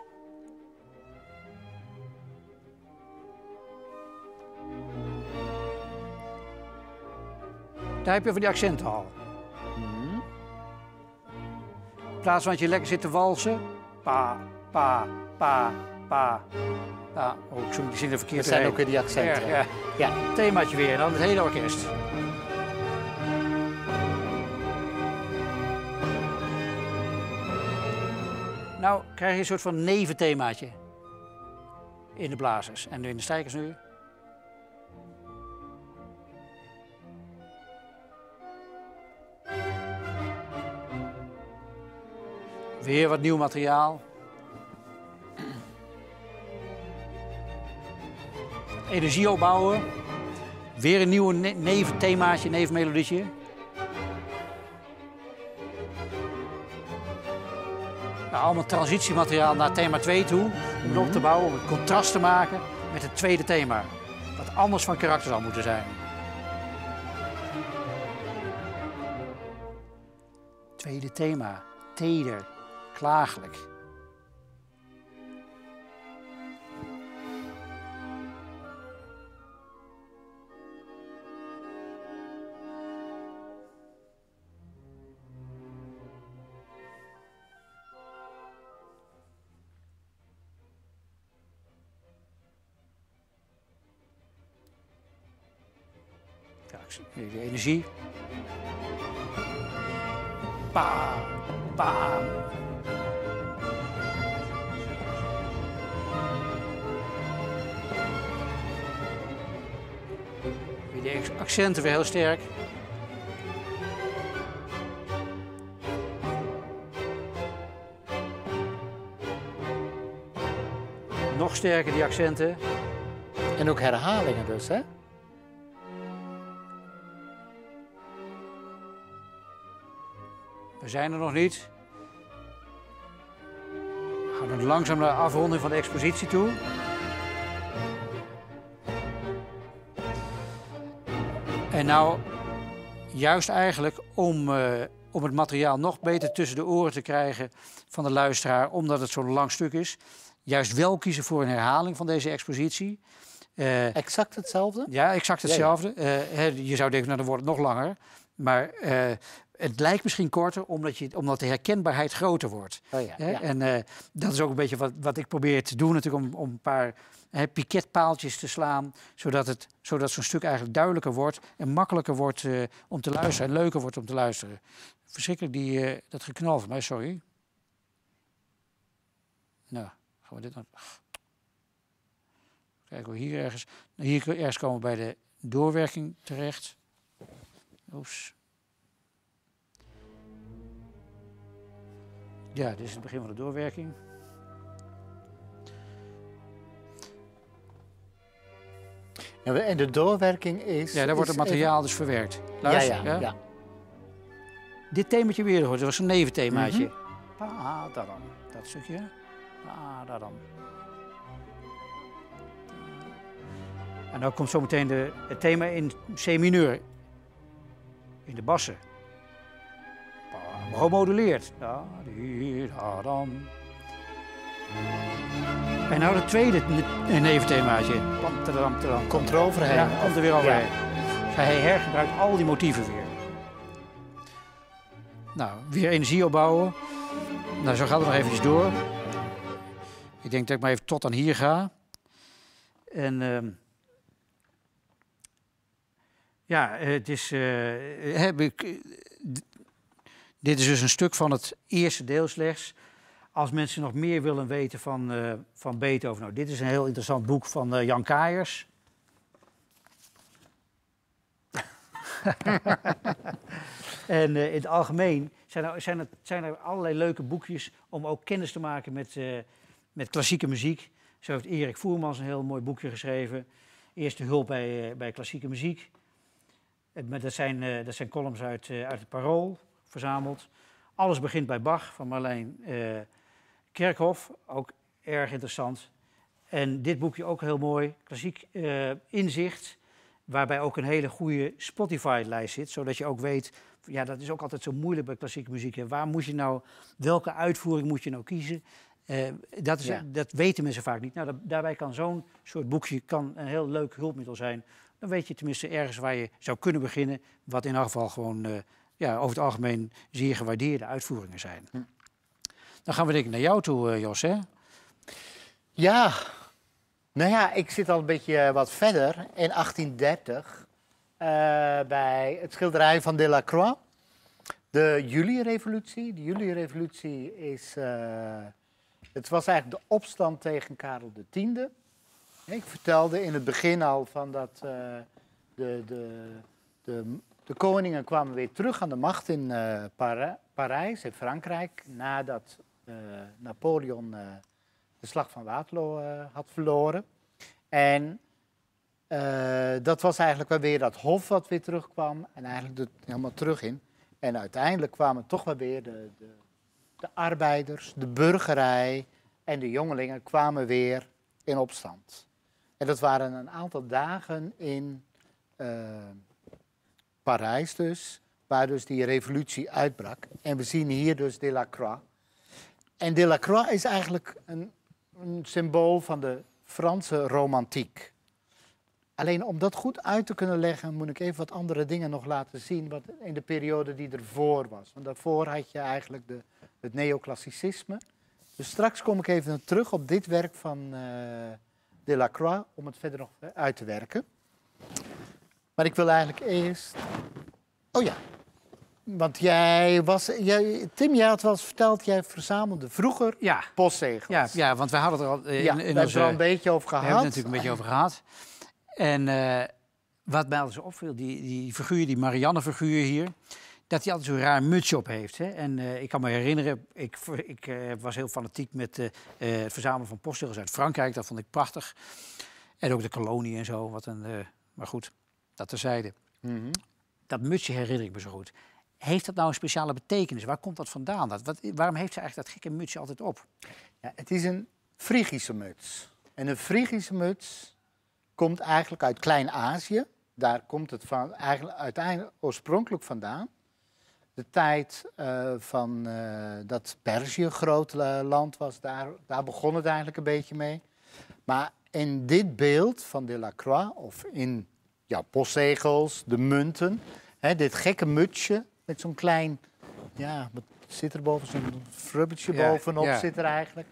Daar heb je van die accenten al. Mhm. In plaats van dat je lekker zit te walsen. Pa, pa, pa, pa. Ja, oh, ik zong die zin er verkeerd Dat zijn ook weer die accenten. Erg, ja. Ja. Themaatje weer en dan het hele orkest. Nou krijg je een soort van neventhemaatje in de blazers. En nu in de strijkers nu. Weer wat nieuw materiaal. Energie opbouwen. Weer een nieuwe ne neventhemaatje, nevenmelodietje. Nou, allemaal transitiemateriaal naar thema 2 toe. Om het op te bouwen, om het contrast te maken met het tweede thema. Wat anders van karakter zal moeten zijn. Tweede thema. Teder. Klagelijk. De energie. Bam, bam. De accenten weer heel sterk. Nog sterker die accenten. En ook herhalingen dus, hè? We zijn er nog niet. We gaan dan langzaam naar de afronding van de expositie toe. En nou, juist eigenlijk om, eh, om het materiaal nog beter tussen de oren te krijgen van de luisteraar, omdat het zo'n lang stuk is, juist wel kiezen voor een herhaling van deze expositie. Eh, Exact hetzelfde? ja, exact Ja, ja. hetzelfde. Eh, je zou denken, nou, dan wordt het nog langer. Maar het lijkt misschien korter, omdat, je, omdat de herkenbaarheid groter wordt. Oh ja, Hè? ja. En eh, dat is ook een beetje wat, wat ik probeer te doen, natuurlijk, om, om een paar hè, piketpaaltjes te slaan, zodat, het, zodat zo'n stuk eigenlijk duidelijker wordt en makkelijker wordt eh, om te luisteren en leuker wordt om te luisteren. Verschrikkelijk die, eh, dat geknal van mij, sorry. Nou, gaan we dit dan... Kijken we hier ergens... Hier ergens komen we bij de doorwerking terecht. Oeps. Ja, dit is het begin van de doorwerking. En de doorwerking is... Ja, daar wordt het materiaal dus verwerkt. Luister, ja, ja, ja. Dit themaatje weer gehoord, dat was een neventhemaatje. Mhm. Pa, dadam. Dat stukje. Pa, dadam. En dan komt zometeen de, het thema in C-mineur. In de bassen. Gemoduleerd. En nou het tweede ne- neventhemaatje. Komt er overheen. Ja, komt er weer Ja. overheen. Hij hergebruikt al die motieven weer. Nou, weer energie opbouwen. Nou, zo gaat het nog eventjes door. Ik denk dat ik maar even tot aan hier ga. En ehm, ja, het is. eh, heb ik, eh, dit is dus een stuk van het eerste deel slechts. Als mensen nog meer willen weten van, eh, van Beethoven. Nou, dit is een heel interessant boek van eh, Jan Kaiers. en eh, in het algemeen zijn er, zijn, er, zijn er allerlei leuke boekjes om ook kennis te maken met, met klassieke muziek. Zo heeft Erik Voermans een heel mooi boekje geschreven. Eerste hulp bij, bij klassieke muziek. Dat, zijn, dat zijn columns uit, uit het Parool verzameld. Alles begint bij Bach van Marleen eh, Kerkhoff. Ook erg interessant. En dit boekje ook heel mooi. Klassiek eh, inzicht. Waarbij ook een hele goede Spotify-lijst zit. Zodat je ook weet. Ja, dat is ook altijd zo moeilijk bij klassieke muziek. hè. Waar moet je nou, welke uitvoering moet je nou kiezen? Eh, dat, is, Ja. dat weten mensen vaak niet. Nou, dat- daarbij kan zo'n soort boekje kan een heel leuk hulpmiddel zijn. Dan weet je tenminste ergens waar je zou kunnen beginnen. Wat in elk geval gewoon eh, ja, over het algemeen zeer gewaardeerde uitvoeringen zijn. Hm. Dan gaan we denk ik naar jou toe, eh, Jos. Hè? Ja, nou ja, ik zit al een beetje eh, wat verder. In 1830 eh, bij het schilderij van Delacroix. De Juli-revolutie. De Juli-revolutie is... het was eigenlijk de opstand tegen Karel X. Ik vertelde in het begin al van dat de, de, de, de koningen kwamen weer terug aan de macht in eh, Parijs, in Frankrijk, nadat eh, Napoleon eh, de slag van Waterloo had verloren. En dat was eigenlijk wel weer dat hof wat weer terugkwam. En eigenlijk helemaal terug in. En uiteindelijk kwamen toch wel weer de, de, de arbeiders, de burgerij en de jongelingen kwamen weer in opstand. En dat waren een aantal dagen in Parijs dus, waar dus die revolutie uitbrak. En we zien hier dus Delacroix. En Delacroix is eigenlijk een, een symbool van de Franse romantiek. Alleen om dat goed uit te kunnen leggen, moet ik even wat andere dingen nog laten zien. Wat in de periode die ervoor was. Want daarvoor had je eigenlijk de, het neoclassicisme. Dus straks kom ik even terug op dit werk van uh, Delacroix om het verder nog uit te werken. Maar ik wil eigenlijk eerst. Oh ja. Want jij was. Jij, Tim, jij had wel eens verteld, jij verzamelde vroeger ja. postzegels. Ja, ja, want we hadden het er al. In, ja, in onze, er al een beetje over gehad. We hebben het natuurlijk een beetje over gehad. En uh, wat mij altijd zo opviel, die, die figuur, die Marianne-figuur hier, dat hij altijd zo'n raar mutsje op heeft. Hè? En uh, ik kan me herinneren, ik, ik uh, was heel fanatiek met het verzamelen van postzegels uit Frankrijk. Dat vond ik prachtig. En ook de kolonie en zo. Wat een, maar goed, dat terzijde. Mm -hmm. Dat mutsje herinner ik me zo goed. Heeft dat nou een speciale betekenis? Waar komt dat vandaan? Dat, wat, waarom heeft ze eigenlijk dat gekke mutsje altijd op? Ja, het is een Frigische muts. En een Frigische muts komt eigenlijk uit Klein-Azië. Daar komt het van, eigenlijk uiteindelijk oorspronkelijk vandaan. De tijd uh, van uh, dat Perzië een groot uh, land was, daar, daar begon het eigenlijk een beetje mee. Maar in dit beeld van Delacroix, of in ja, postzegels, de munten, hè, dit gekke mutsje met zo'n klein, ja, wat zit er boven, zo'n frubbertje ja, bovenop ja. zit er eigenlijk.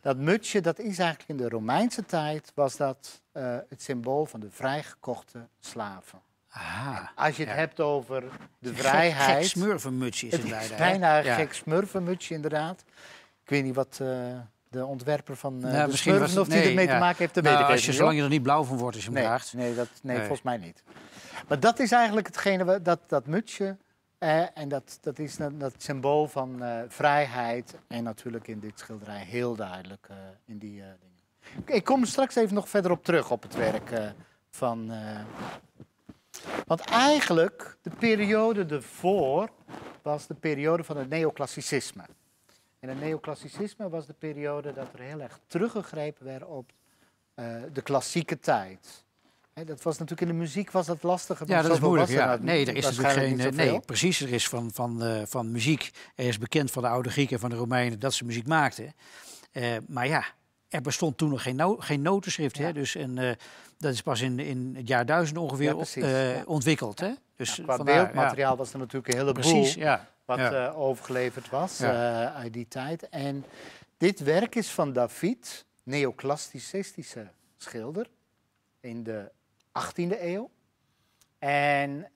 Dat mutsje, dat is eigenlijk in de Romeinse tijd, was dat uh, het symbool van de vrijgekochte slaven. Aha, als je het ja. hebt over de vrijheid... Gek, gek smurfenmutsje is het, het bijna. bijna een gek smurfenmutsje, inderdaad. Ik weet niet wat uh, de ontwerper van uh, de het, of die nee, ermee te maken heeft, dat nou, weet ik als je, Zolang je er niet blauw van wordt als je hem nee, draagt. Nee, dat, nee, nee, volgens mij niet. Maar dat is eigenlijk hetgene, dat, dat mutsje... Uh, en dat, dat is dat, dat symbool van uh, vrijheid. En natuurlijk in dit schilderij heel duidelijk in die dingen. Ik kom straks even nog verder op terug op het werk van. want eigenlijk, de periode ervoor was de periode van het neoclassicisme. En het neoclassicisme was de periode dat er heel erg teruggegrepen werd op de klassieke tijd. He, dat was natuurlijk in de muziek was dat lastiger. Ja, dat is moeilijk. Ja. Nou, nee, er is natuurlijk geen. Uh, nee, precies. Er is van, van, uh, van muziek. Er is bekend van de oude Grieken en van de Romeinen dat ze muziek maakten. Uh, maar ja, er bestond toen nog geen, no geen notenschrift. Ja. Hè? Dus en, dat is pas in, in het jaar duizend ongeveer ja, ontwikkeld. Hè? Dus qua vandaar, beeldmateriaal was er natuurlijk een heleboel precies, ja. wat overgeleverd was uit die tijd. En dit werk is van David, neoclassicistische schilder in de 18e eeuw. En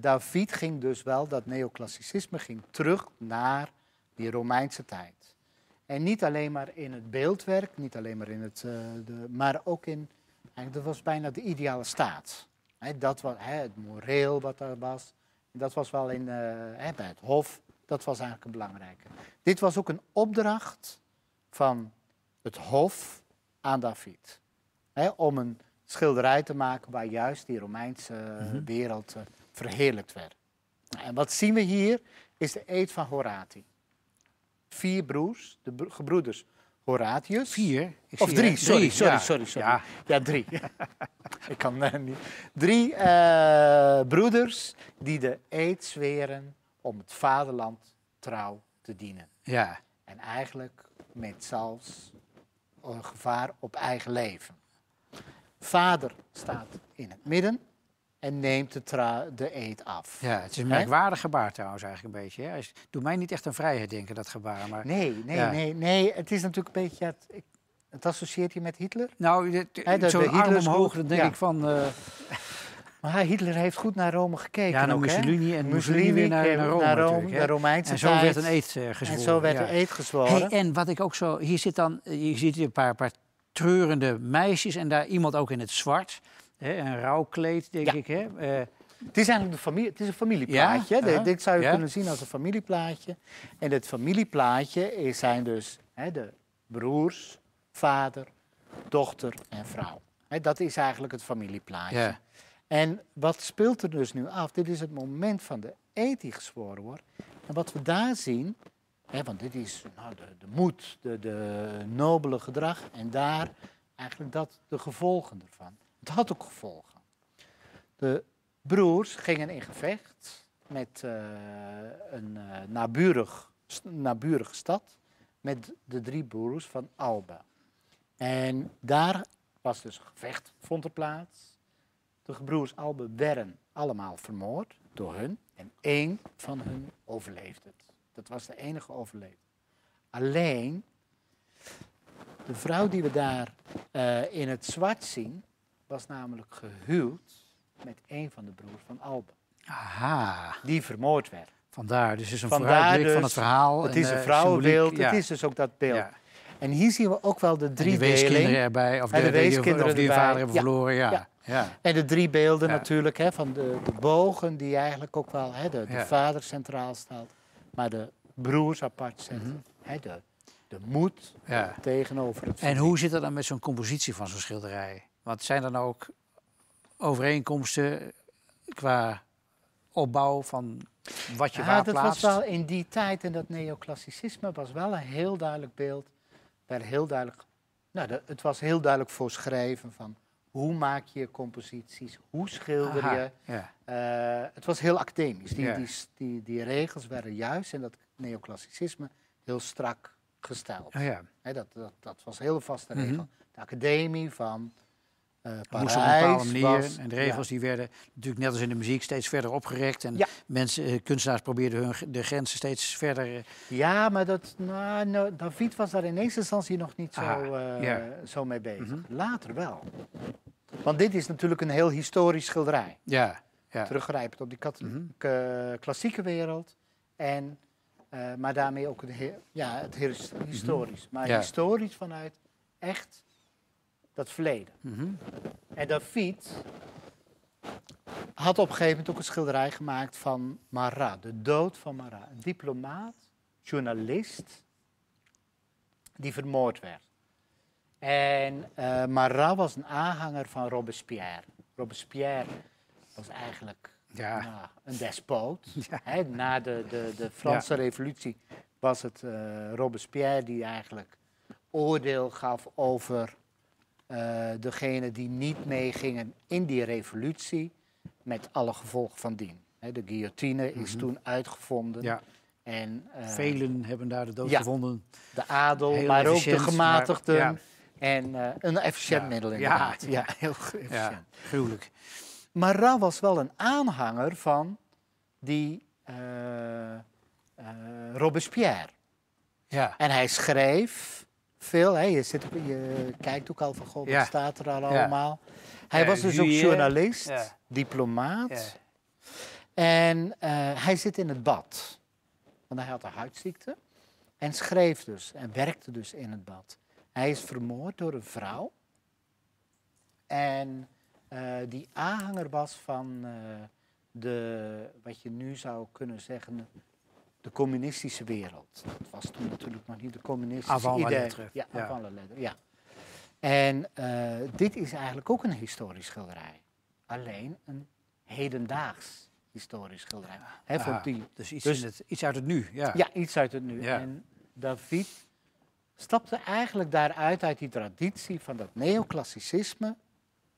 David ging dus wel, dat neoclassicisme ging terug naar die Romeinse tijd. En niet alleen maar in het beeldwerk, niet alleen maar in het, uh, de, maar ook in, dat was bijna de ideale staat. He, dat was he, het moreel wat er was. Dat was wel in, uh, he, bij het hof, dat was eigenlijk een belangrijke. Dit was ook een opdracht van het hof aan David. om een schilderij te maken waar juist die Romeinse mm -hmm. wereld uh, verheerlijkt werd. En wat zien we hier is de eed van Horati. Vier broers, de bro gebroeders Horatius. Vier? Ik of drie, sorry, drie, sorry, ja. sorry, sorry. Ja, ja drie. Ik kan uh, niet. Drie uh, broeders die de eed zweren om het vaderland trouw te dienen. Ja. En eigenlijk met zelfs een gevaar op eigen leven. Vader staat in het midden en neemt de, de eed af. Ja, het is een merkwaardig gebaar trouwens eigenlijk een beetje. Hè? Doe mij niet echt een vrijheid denken, dat gebaar. Maar, nee, nee, ja. nee, nee. Het is natuurlijk een beetje... Het, ik, het associeert je met Hitler? Nou, zo'n arm omhoog, dan denk ja. ik van... Uh, maar Hitler heeft goed naar Rome gekeken. Ja, naar ook, Mussolini en Mussolini weer naar, naar Rome. Naar Rome de Romeinse en zo tijd. werd een eed uh, gezworen. En zo werd ja. een eed gezworen. Hey, en wat ik ook zo... Hier zit dan... Je ziet hier een paar, paar treurende meisjes en daar iemand ook in het zwart. Hè, een rouwkleed, denk ja. ik. Hè? Uh, het is eigenlijk de familie, het is een familieplaatje. Ja? Uh-huh. Dit zou je ja? kunnen zien als een familieplaatje. En het familieplaatje is, zijn dus hè, de broers, vader, dochter en vrouw. Hè, dat is eigenlijk het familieplaatje. Ja. En wat speelt er dus nu af? Dit is het moment van de eed die gezworen wordt. En wat we daar zien, hè, want dit is nou, de, de moed, de, de nobele gedrag. En daar eigenlijk dat, de gevolgen ervan. Het had ook gevolgen. De broers gingen in gevecht met eh, een eh, naburig, naburige stad. Met de drie broers van Alba. En daar was dus een gevecht, vond er plaats. De gebroers Albe werden allemaal vermoord door hun. En één van hun overleefde het. Dat was de enige overlevende. Alleen, de vrouw die we daar eh, in het zwart zien, was namelijk gehuwd met een van de broers van Albe. Aha, Die vermoord werd. vandaar. Dus het is een Vandaar vooruitblik van dus- het verhaal. Het is een eh, vrouwenbeeld, ja. het is dus ook dat beeld. Ja. En hier zien we ook wel de En de drie weeskinderen deling. erbij, of de, de die- weeskinderen of die hun vader hebben Ja. verloren, ja. Ja. En de drie beelden natuurlijk, hè, van de, de bogen die eigenlijk ook wel hè, de, de vader centraal staat, maar de broers apart zetten. Mhm. hè, de, de moed tegenover het En hoe zit het dan met zo'n compositie van zo'n schilderij? Want zijn er nou ook overeenkomsten qua opbouw van wat je Ja, waar dat was plaatst? wel in die tijd en dat neoclassicisme was wel een heel duidelijk beeld. Werd heel duidelijk, nou, dat- het was heel duidelijk voorschreven van hoe maak je composities, hoe schilder Aha, je. Ja. Eh, het was heel academisch. Die, Ja. die, die, die regels werden juist in dat neoclassicisme heel strak gesteld. Oh ja. Dat, dat, dat was een hele vaste Mhm. regel. De academie van Het Parijs op een bepaalde manier. was- en de regels ja. die werden natuurlijk net als in de muziek steeds verder opgerekt. En Ja. mensen, eh, kunstenaars probeerden hun, de grenzen steeds verder... eh, Ja, maar dat, nou, nou, David was daar in eerste instantie nog niet zo, Ah, ja. zo mee bezig. Mhm. Later wel. Want dit is natuurlijk een heel historisch schilderij. ja, ja. Teruggrijpend op die Mhm. klassieke wereld. En, maar daarmee ook het, he- ja, het his- historisch. Maar Mhm. Historisch vanuit echt dat verleden. Mhm. En David had op een gegeven moment ook een schilderij gemaakt van Marat, de dood van Marat. Een diplomaat, journalist, die vermoord werd. En eh, Marat was een aanhanger van Robespierre. Robespierre was eigenlijk Ja. nou, een despoot. Ja. Na de, de, de Franse revolutie was het eh, Robespierre die eigenlijk oordeel gaf over eh degenen die niet meegingen in die revolutie, met alle gevolgen van dien. Hè, de guillotine is Mhm. toen uitgevonden. ja. En, eh, Velen hebben daar de dood ja. gevonden. de adel, Heel maar ook de maar- gematigden. ja. En eh, een efficiënt middel inderdaad. ja. Heel efficiënt. Gruwelijk. Marat was wel een aanhanger van die Robespierre. Ja. En hij schreef veel. Hè, je, zit, ook- je kijkt ook al van, goh, wat staat er al allemaal? Hij was dus ook Juillet. journalist, diplomaat. En eh, hij zit in het bad. Want hij had een huidziekte. En schreef dus en werkte dus in het bad. Hij is vermoord door een vrouw. En eh, die aanhanger was van eh, de, wat je nu zou kunnen zeggen, de communistische wereld. Dat was toen natuurlijk nog niet de communistische Avant la idee. lettre, Ja, ja. avant la lettre, ja. En eh, dit is eigenlijk ook een historisch schilderij. Alleen een hedendaags historisch schilderij. Voor Aha, die, Dus iets, Dus- het, iets uit het nu. Ja. ja, iets uit het nu. Ja. En David stapte eigenlijk daaruit, uit die traditie van dat neoclassicisme,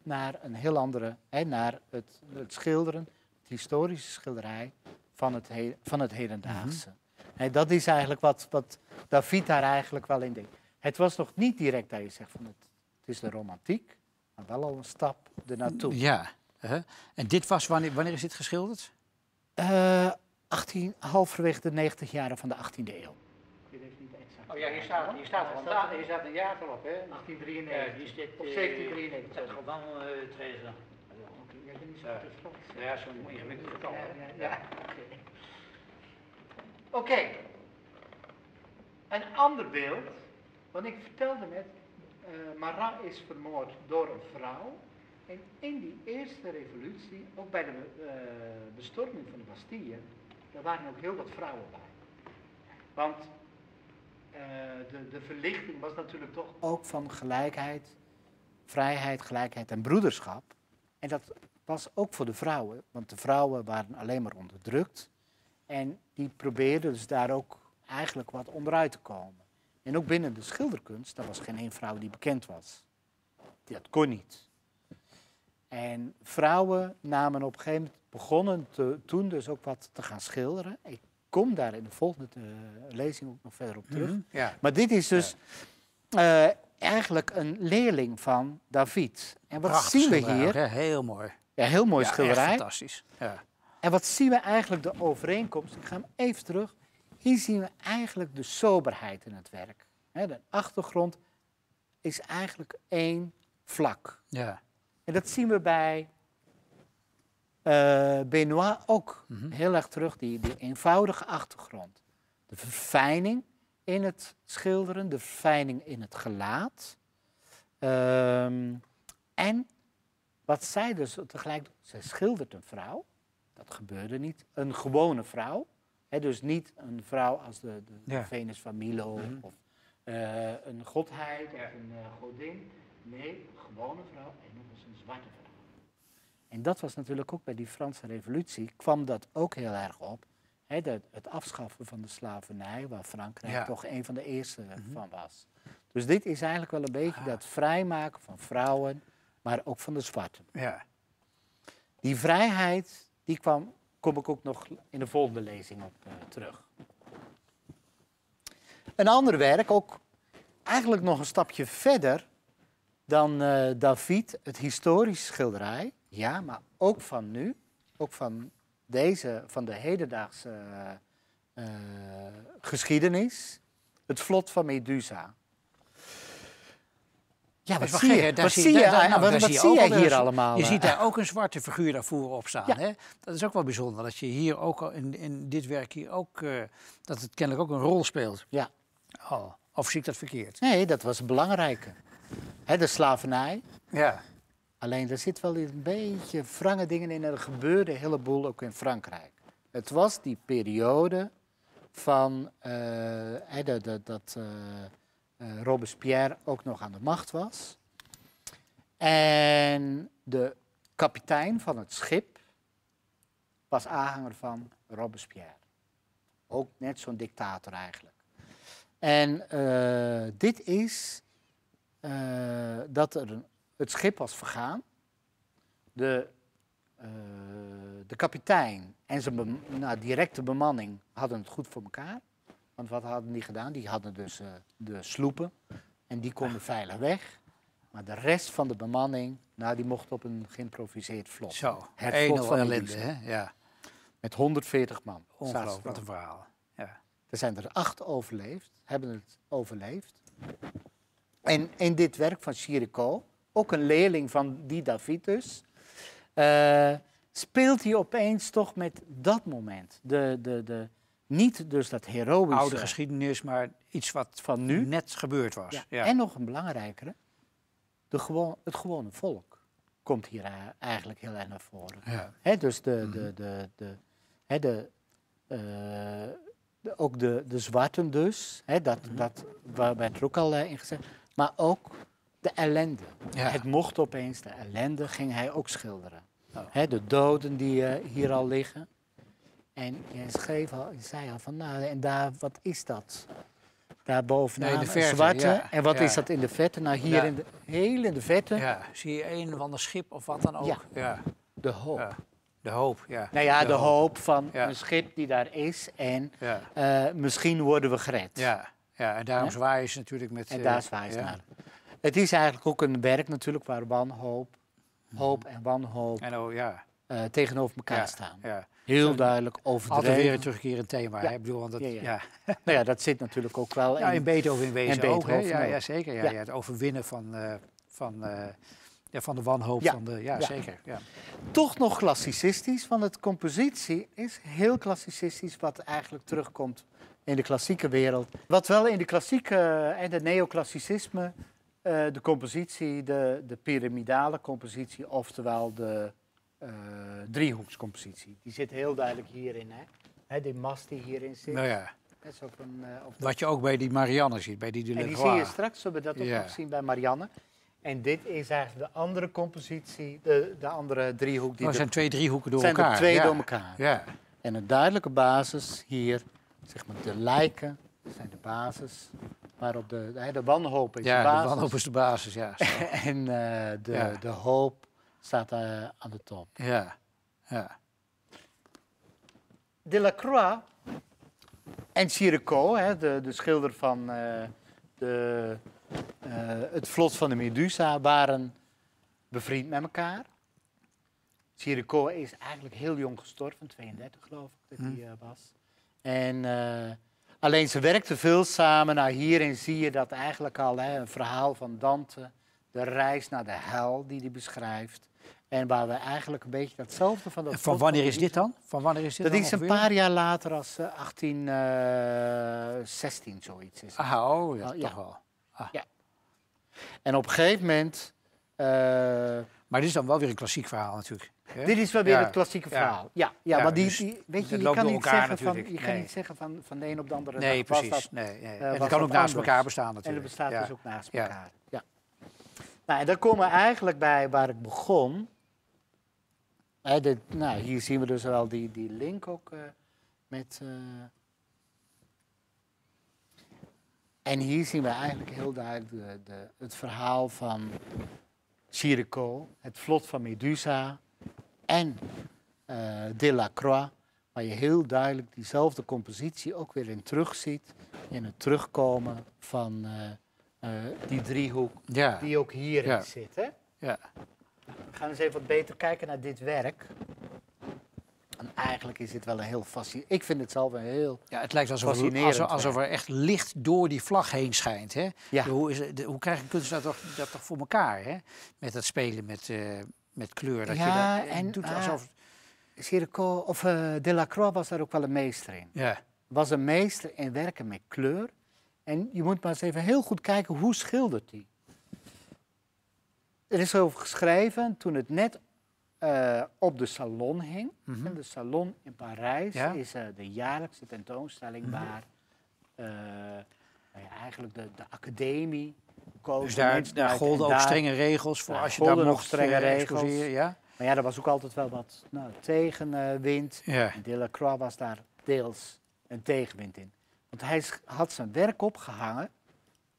naar een heel andere, hè, naar het, het schilderen, het historische schilderij van het, he- van het hedendaagse. Hè, dat is eigenlijk wat, wat David daar eigenlijk wel in deed. Het was nog niet direct dat je zegt van het, het is de romantiek, maar wel al een stap ernaartoe. Ja. hè. En dit was, wanneer, wanneer is dit geschilderd? Eh 18, halverwege de 90 jaren van de 18e eeuw. Oh ja, hier staat, hier staat, een da- hier staat een jaartal op, hè? 1893. hier zit, Of eh, 1793. Dat zal dan uh, treden. Ja, zo'n ingewikkeld getal. hè? Ja. Oké. Een ander beeld, want ik vertelde net, eh Marat is vermoord door een vrouw. En in die eerste revolutie, ook bij de eh, bestorming van de Bastille, daar waren ook heel wat vrouwen bij. Want eh, de, de verlichting was natuurlijk toch ook van gelijkheid vrijheid, gelijkheid en broederschap. En dat was ook voor de vrouwen, want de vrouwen waren alleen maar onderdrukt. En die probeerden dus daar ook eigenlijk wat onderuit te komen. En ook binnen de schilderkunst, daar was geen één vrouw die bekend was. Dat kon niet. En vrouwen namen op een gegeven moment, begonnen te, toen dus ook wat te gaan schilderen. Ik kom daar in de volgende uh, lezing ook nog verder op terug. Mhm, ja. Maar dit is dus eh, eigenlijk een leerling van David. En wat Prachtig zien we hier? Heel mooi. Ja, heel mooi Ja, echt schilderij. fantastisch. Ja. En wat zien we eigenlijk de overeenkomst? Ik ga hem even terug. Hier zien we eigenlijk de soberheid in het werk. De achtergrond is eigenlijk één vlak. Ja. En dat zien we bij eh Benoit ook Mhm. heel erg terug, die, die eenvoudige achtergrond. De verfijning in het schilderen, de verfijning in het gelaat. Ehm, en wat zij dus tegelijk doet, zij schildert een vrouw. Dat gebeurde niet. Een gewone vrouw. Dus niet een vrouw als de, de Ja. Venus van Milo Mhm. of eh, een godheid of een eh, godin. Nee, een gewone vrouw en nog eens een zwarte vrouw. En dat was natuurlijk ook bij die Franse revolutie, kwam dat ook heel erg op. Dat, het afschaffen van de slavernij, waar Frankrijk Ja. toch een van de eerste Mhm. van was. Dus dit is eigenlijk wel een beetje Ah. dat vrijmaken van vrouwen, maar ook van de zwarten. Ja. Die vrijheid, die kwam, kom ik ook nog in de volgende lezing op eh, terug. Een ander werk, ook eigenlijk nog een stapje verder dan eh, David, het historische schilderij. Ja, maar ook van nu, ook van deze, van de hedendaagse eh, geschiedenis. Het vlot van Medusa. Ja, wat zie je? Daar Wat zie je? hier allemaal? Je eh? ziet daar ook een zwarte figuur daarvoor op staan. Ja. Hè? Dat is ook wel bijzonder. Dat je hier ook in, in dit werk hier ook, eh, dat het kennelijk ook een rol speelt. Ja. Oh, of zie ik dat verkeerd? Nee, dat was het belangrijke. Hè, de slavernij. Ja. Alleen er zit wel een beetje wrange dingen in. en Er gebeurde een heleboel ook in Frankrijk. Het was die periode van hè, dat, dat, dat eh, Robespierre ook nog aan de macht was. En de kapitein van het schip was aanhanger van Robespierre. Ook net zo'n dictator eigenlijk. En eh, dit is eh, dat er het schip was vergaan. De, de kapitein en zijn nou, directe bemanning hadden het goed voor elkaar. Want wat hadden die gedaan? Die hadden dus eh, de sloepen en die konden veilig weg. Maar de rest van de bemanning, nou, die mocht op een geïmproviseerd vlot. Zo, Het vlot van ellende. Hè? Ja, Met 140 man. ongelooflijk. Wat een verhaal. Ja. er zijn er acht overleefd, hebben het overleefd. En in dit werk van Chirico, ook een leerling van die David dus, eh, speelt hij opeens toch met dat moment. De, de, de, niet dus dat heroïsche Oude geschiedenis, maar iets wat van nu. net gebeurd was. Ja. Ja. En nog een belangrijkere, de gewoon, het gewone volk komt hier eh, eigenlijk heel erg naar voren. Ja. Dus de, Mhm. de, de, de, de, eh, de- ook de, de zwarten dus, hè, dat, Mhm. dat waar- werd er ook al eh, in gezegd. Maar ook de ellende. Ja. Het mocht opeens, de ellende ging hij ook schilderen. Oh. De doden die hier al liggen. En je schreef al, je zei al van, nou, en daar, wat is dat? Daar bovenaan, Nee, de verte, zwarte. ja, En wat ja. is dat in de verte? Nou, hier Ja. in de, heel in de verte, Ja, zie je een van de schip of wat dan ook? Ja. ja. de hoop. Ja. De hoop, ja. Nou ja, de, hoop van Ja. een schip die daar is en Ja, eh, misschien worden we gered. ja, ja. en daarom zwaaien ze natuurlijk met... En eh, daar zwaait ja. naar. Het is eigenlijk ook een werk natuurlijk waar wanhoop, hoop en wanhoop En oh, ja. Eh, tegenover elkaar ja, staan. Ja. Heel duidelijk Altijd weer overdreven. een terugkerend thema. Ja. Hè? Ik bedoel, want dat, Ja. Nou ja, dat zit natuurlijk ook wel Ja, in. in Beethoven in wezen En ook. Hè? Ja, zeker. Ja, het overwinnen van, eh, van, eh, ja, van de wanhoop. Ja. Van de, ja, zeker. Ja. Toch nog klassicistisch, want het compositie is heel klassicistisch, wat eigenlijk terugkomt in de klassieke wereld. Wat wel in de klassieke en de neoclassicisme, de compositie, de, de piramidale compositie, oftewel de eh, driehoekscompositie. Die zit heel duidelijk hierin, hè? Hè, die mast die hierin zit. Nou ja, Dat is ook een, eh, de- wat je ook bij die Marianne ziet, bij die en die zie je straks, zullen we dat ook Ja. nog zien bij Marianne. En dit is eigenlijk de andere compositie, de, de andere driehoek. Die Er er- zijn twee driehoeken door zijn elkaar. er twee ja. door elkaar. Ja. En een duidelijke basis hier, zeg maar de lijken zijn de basis. Waarop de, de, de wanhoop is Ja, de de basis. wanhoop is de basis, ja. En eh, de, de hoop staat eh, aan de top. ja. ja. Delacroix en Chirico, hè, de, de schilder van eh, de, eh, het vlot van de Medusa, waren bevriend met elkaar. Chirico is eigenlijk heel jong gestorven, 32 geloof ik dat Hm. hij eh, was. En eh, alleen ze werkten veel samen. Nou, hierin zie je dat eigenlijk al hè, een verhaal van Dante, de reis naar de hel die hij beschrijft. En waar we eigenlijk een beetje datzelfde van dat En van wanneer is dit dan? Van wanneer is dit dat dan is een paar jaar later als eh, 1816 zoiets is. Ah, oh, ja, Oh, ja. toch wel. En op een gegeven moment... eh, Maar dit is dan wel weer een klassiek verhaal natuurlijk. dit is wel weer Ja, het klassieke ja. verhaal. Ja, ja, Ja, maar die, dus die, weet je, je kan, niet zeggen, van, je kan niet zeggen van, van de een op de andere Nee, dag precies. dat nee, nee. eh, en het kan ook naast anders. elkaar bestaan En natuurlijk. het bestaat ja. dus ook naast Ja. elkaar. Ja. Nou, en dan komen we eigenlijk bij waar ik begon. Hè, nou, hier zien we dus wel die, die link ook eh, met. eh, En hier zien we eigenlijk heel duidelijk de, de, het verhaal van Chirico, het vlot van Medusa en eh Delacroix, waar je heel duidelijk diezelfde compositie ook weer in terugziet. In het terugkomen van die driehoek Ja, die ook hierin Ja. zit. Hè? ja. We gaan eens even wat beter kijken naar dit werk. En eigenlijk is dit wel een heel fascinerend. Ik vind het zelf een heel. ja, het lijkt alsof, alsof, alsof er echt licht door die vlag heen schijnt. Hè? Ja. De- hoe, is de- hoe krijgt een kunstenaar dat, dat toch voor elkaar? Hè? Met dat spelen met, eh, met kleur. Dat Ja, je dat, en, doet ah, alsof... Of eh, Delacroix was daar ook wel een meester in. Ja, Was een meester in werken met kleur. En je moet maar eens even heel goed kijken hoe schildert hij. Er is over geschreven toen het net eh, op de salon hing. Mhm. De salon in Parijs Ja. is eh, de jaarlijkse tentoonstelling Mhm. waar eh, nou ja, eigenlijk de, de academie koos. dus daar, daar golden en ook daar- strenge regels voor als je daar nog mocht strenge regels. Ja? Maar ja, er was ook altijd wel wat nou, tegenwind. Ja. Delacroix was daar deels een tegenwind in. Want hij had zijn werk opgehangen,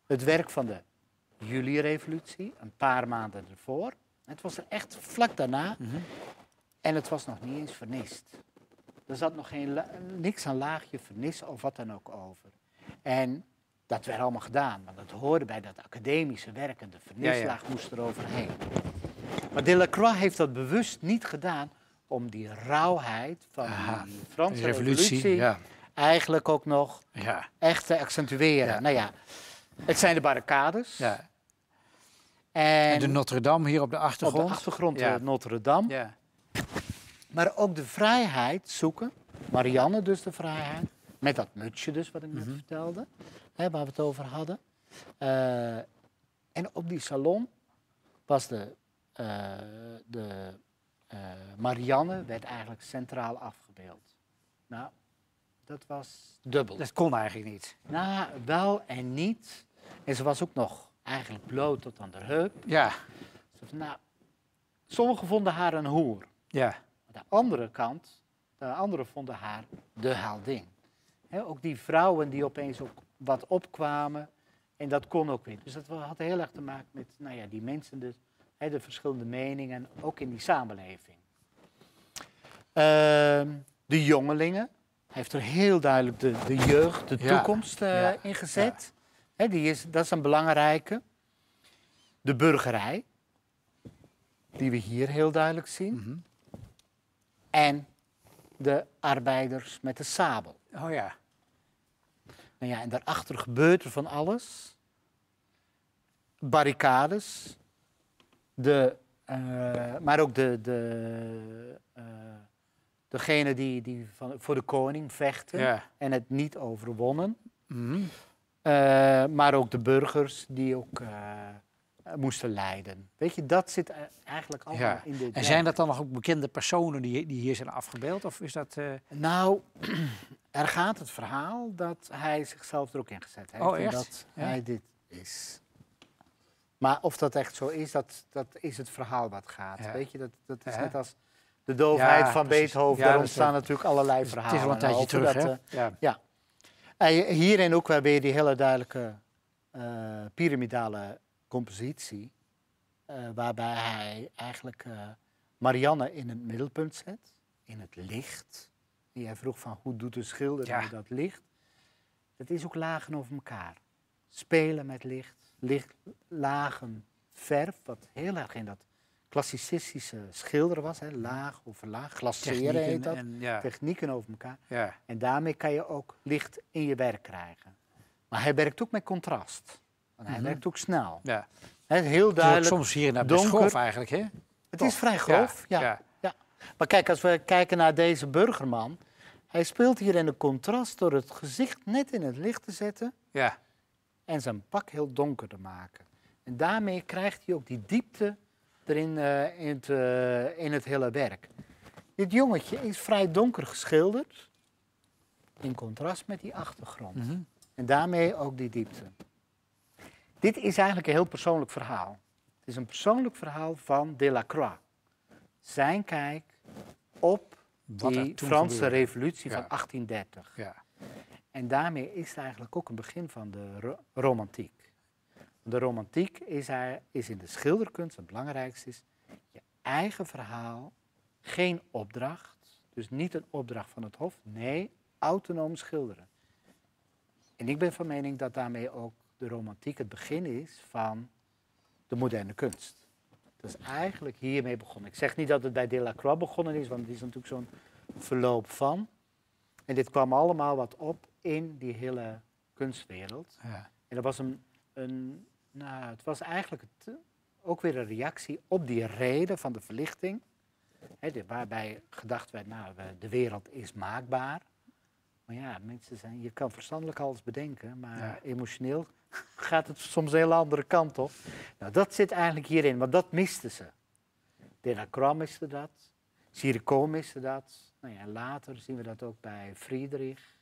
het werk van de juli-revolutie, een paar maanden ervoor. Het was er echt vlak daarna Mhm. en het was nog niet eens vernist. Er zat nog geen niks aan laagje vernis of wat dan ook over. En dat werd allemaal gedaan, want dat hoorde bij dat academische werk en de vernislaag moest er overheen. Maar Delacroix heeft dat bewust niet gedaan om die rauwheid van Aha, die Franse De revolutie, revolutie. Ja. eigenlijk ook nog Ja. echt te accentueren. Nou ja, het zijn de barricades. Ja. En, En de Notre Dame hier op de op achtergrond. de achtergrond Ja. eh, Notre Dame. Ja. Maar ook de vrijheid zoeken. Marianne dus de vrijheid. Met dat mutsje dus, wat ik net Mhm. vertelde. Hè, waar we het over hadden. Eh, en op die salon was de, eh, de Marianne werd eigenlijk centraal afgebeeld. Nou, dat was dubbel. Dat kon eigenlijk niet. Nou, wel en niet. En ze was ook nog eigenlijk bloot tot aan de heup. Ja. Nou, sommigen vonden haar een hoer. Ja. Aan de andere kant, de anderen vonden haar de heldin. Hè, ook die vrouwen die opeens ook wat opkwamen. En dat kon ook weer. Dus dat had heel erg te maken met nou ja, die mensen, hè, de verschillende meningen, ook in die samenleving. Ehm, de jongelingen. Hij heeft er heel duidelijk de, de jeugd, de Ja, toekomst eh, ja, in gezet. Die is, dat is een belangrijke. De burgerij, die we hier heel duidelijk zien. Mhm. En de arbeiders met de sabel. Oh ja. Nou ja, en daarachter gebeurt er van alles. Barricades. De, eh, maar ook de, de, eh, degene die, die van, voor de koning vechten Ja. en het niet overwonnen. Eh, maar ook de burgers die ook eh, moesten lijden. Weet je, dat zit eh, eigenlijk allemaal Ja. in dit En zijn dat dan nog ook bekende personen die, die hier zijn afgebeeld? Of is dat... eh, Nou, er gaat het verhaal dat hij zichzelf er ook in gezet heeft. Oh, echt? dat Ja. hij dit is. Maar of dat echt zo is, dat, dat is het verhaal wat gaat. Ja. Weet je, dat, dat is net als de doofheid van precies. Beethoven. Ja, Daar ontstaan natuurlijk allerlei Het verhalen. is wel een En tijdje terug, hè? eh, ja. En hierin ook wel weer die hele duidelijke eh, piramidale compositie. eh, waarbij hij eigenlijk eh, Marianne in het middelpunt zet, in het licht. En jij vroeg van hoe doet een schilder Ja. nou dat licht? Dat is ook lagen over elkaar. Spelen met licht, licht lagen verf, wat heel erg in dat klassicistische schilderen was. Hè? Laag over laag, glaceren heet dat. en, ja, Technieken over elkaar. ja. En daarmee kan je ook licht in je werk krijgen. Maar hij werkt ook met contrast. Hij Mhm. werkt ook snel. ja. Hè, heel Het duidelijk. soms hier naar donker. grof eigenlijk, hè? het is vrij grof. Ja. ja. Maar kijk, als we kijken naar deze burgerman. Hij speelt hier in een contrast door het gezicht net in het licht te zetten. ja. En zijn pak heel donker te maken. En daarmee krijgt hij ook die diepte erin eh, in, het, eh, in het hele werk. Dit jongetje is vrij donker geschilderd. In contrast met die achtergrond. Mhm. En daarmee ook die diepte. Dit is eigenlijk een heel persoonlijk verhaal. Het is een persoonlijk verhaal van Delacroix. Zijn kijk op Wat die Franse gebeurde. revolutie Ja. van 1830. Ja. En daarmee is het eigenlijk ook een begin van de ro- romantiek. De romantiek is, hij, is in de schilderkunst het belangrijkste is je eigen verhaal, geen opdracht. Dus niet een opdracht van het hof, nee, autonoom schilderen. En ik ben van mening dat daarmee ook de romantiek het begin is van de moderne kunst. Dat is eigenlijk hiermee begonnen. Ik zeg niet dat het bij Delacroix begonnen is, want het is natuurlijk zo'n verloop van. En dit kwam allemaal wat op in die hele kunstwereld. Ja. En dat was een, een nou, het was eigenlijk het, ook weer een reactie op die reden van de verlichting. Hè, waarbij gedacht werd, nou, de wereld is maakbaar. Maar ja, mensen zijn, je kan verstandelijk alles bedenken, maar Ja. emotioneel gaat het soms een hele andere kant op. Nou, dat zit eigenlijk hierin, want dat misten ze. Delacroix miste dat, Sirico miste dat. Nou ja, later zien we dat ook bij Friedrich,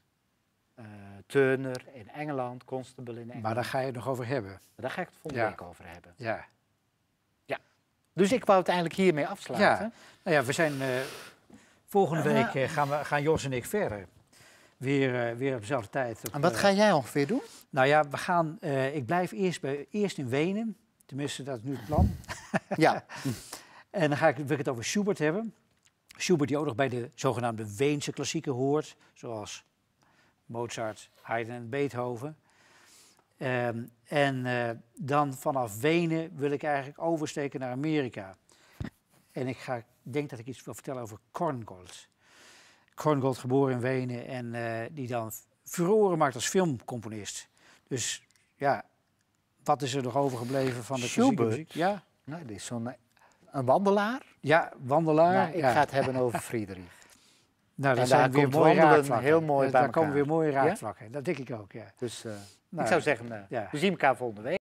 eh, Turner in Engeland, Constable in Engeland. Maar daar ga je het nog over hebben. Daar ga ik het volgende Ja. week over hebben. Ja. Dus ik wou het eigenlijk hiermee afsluiten. Nou ja, we zijn eh, volgende Ja. week eh, gaan, we, gaan Jos en ik verder. Weer, weer op dezelfde tijd. op, En wat ga jij ongeveer doen? Nou ja, we gaan. ik blijf eerst, bij, eerst in Wenen. Tenminste, dat is nu het plan. Ja, En dan ga ik, wil ik het over Schubert hebben. Schubert die ook nog bij de zogenaamde Weense klassieken hoort. Zoals Mozart, Haydn en Beethoven. Ehm, en dan vanaf Wenen wil ik eigenlijk oversteken naar Amerika. En ik ga, denk dat ik iets wil vertellen over Korngold. Korngold, geboren in Wenen en eh, die dan furoren maakt als filmcomponist. Dus ja, wat is er nog overgebleven van de klassieke Schubert? muziek? Ja, nou, dit is zo'n eh, een wandelaar. ja wandelaar. Nou, ik ja. ga het hebben over Friedrich. Nou, dat zijn daar weer mooie raakvlakken. heel mooi Eh, bij Daar komen weer mooie raakvlakken. Dat denk ik ook, ja. Dus Nou, ik zou zeggen, eh, we zien elkaar volgende week.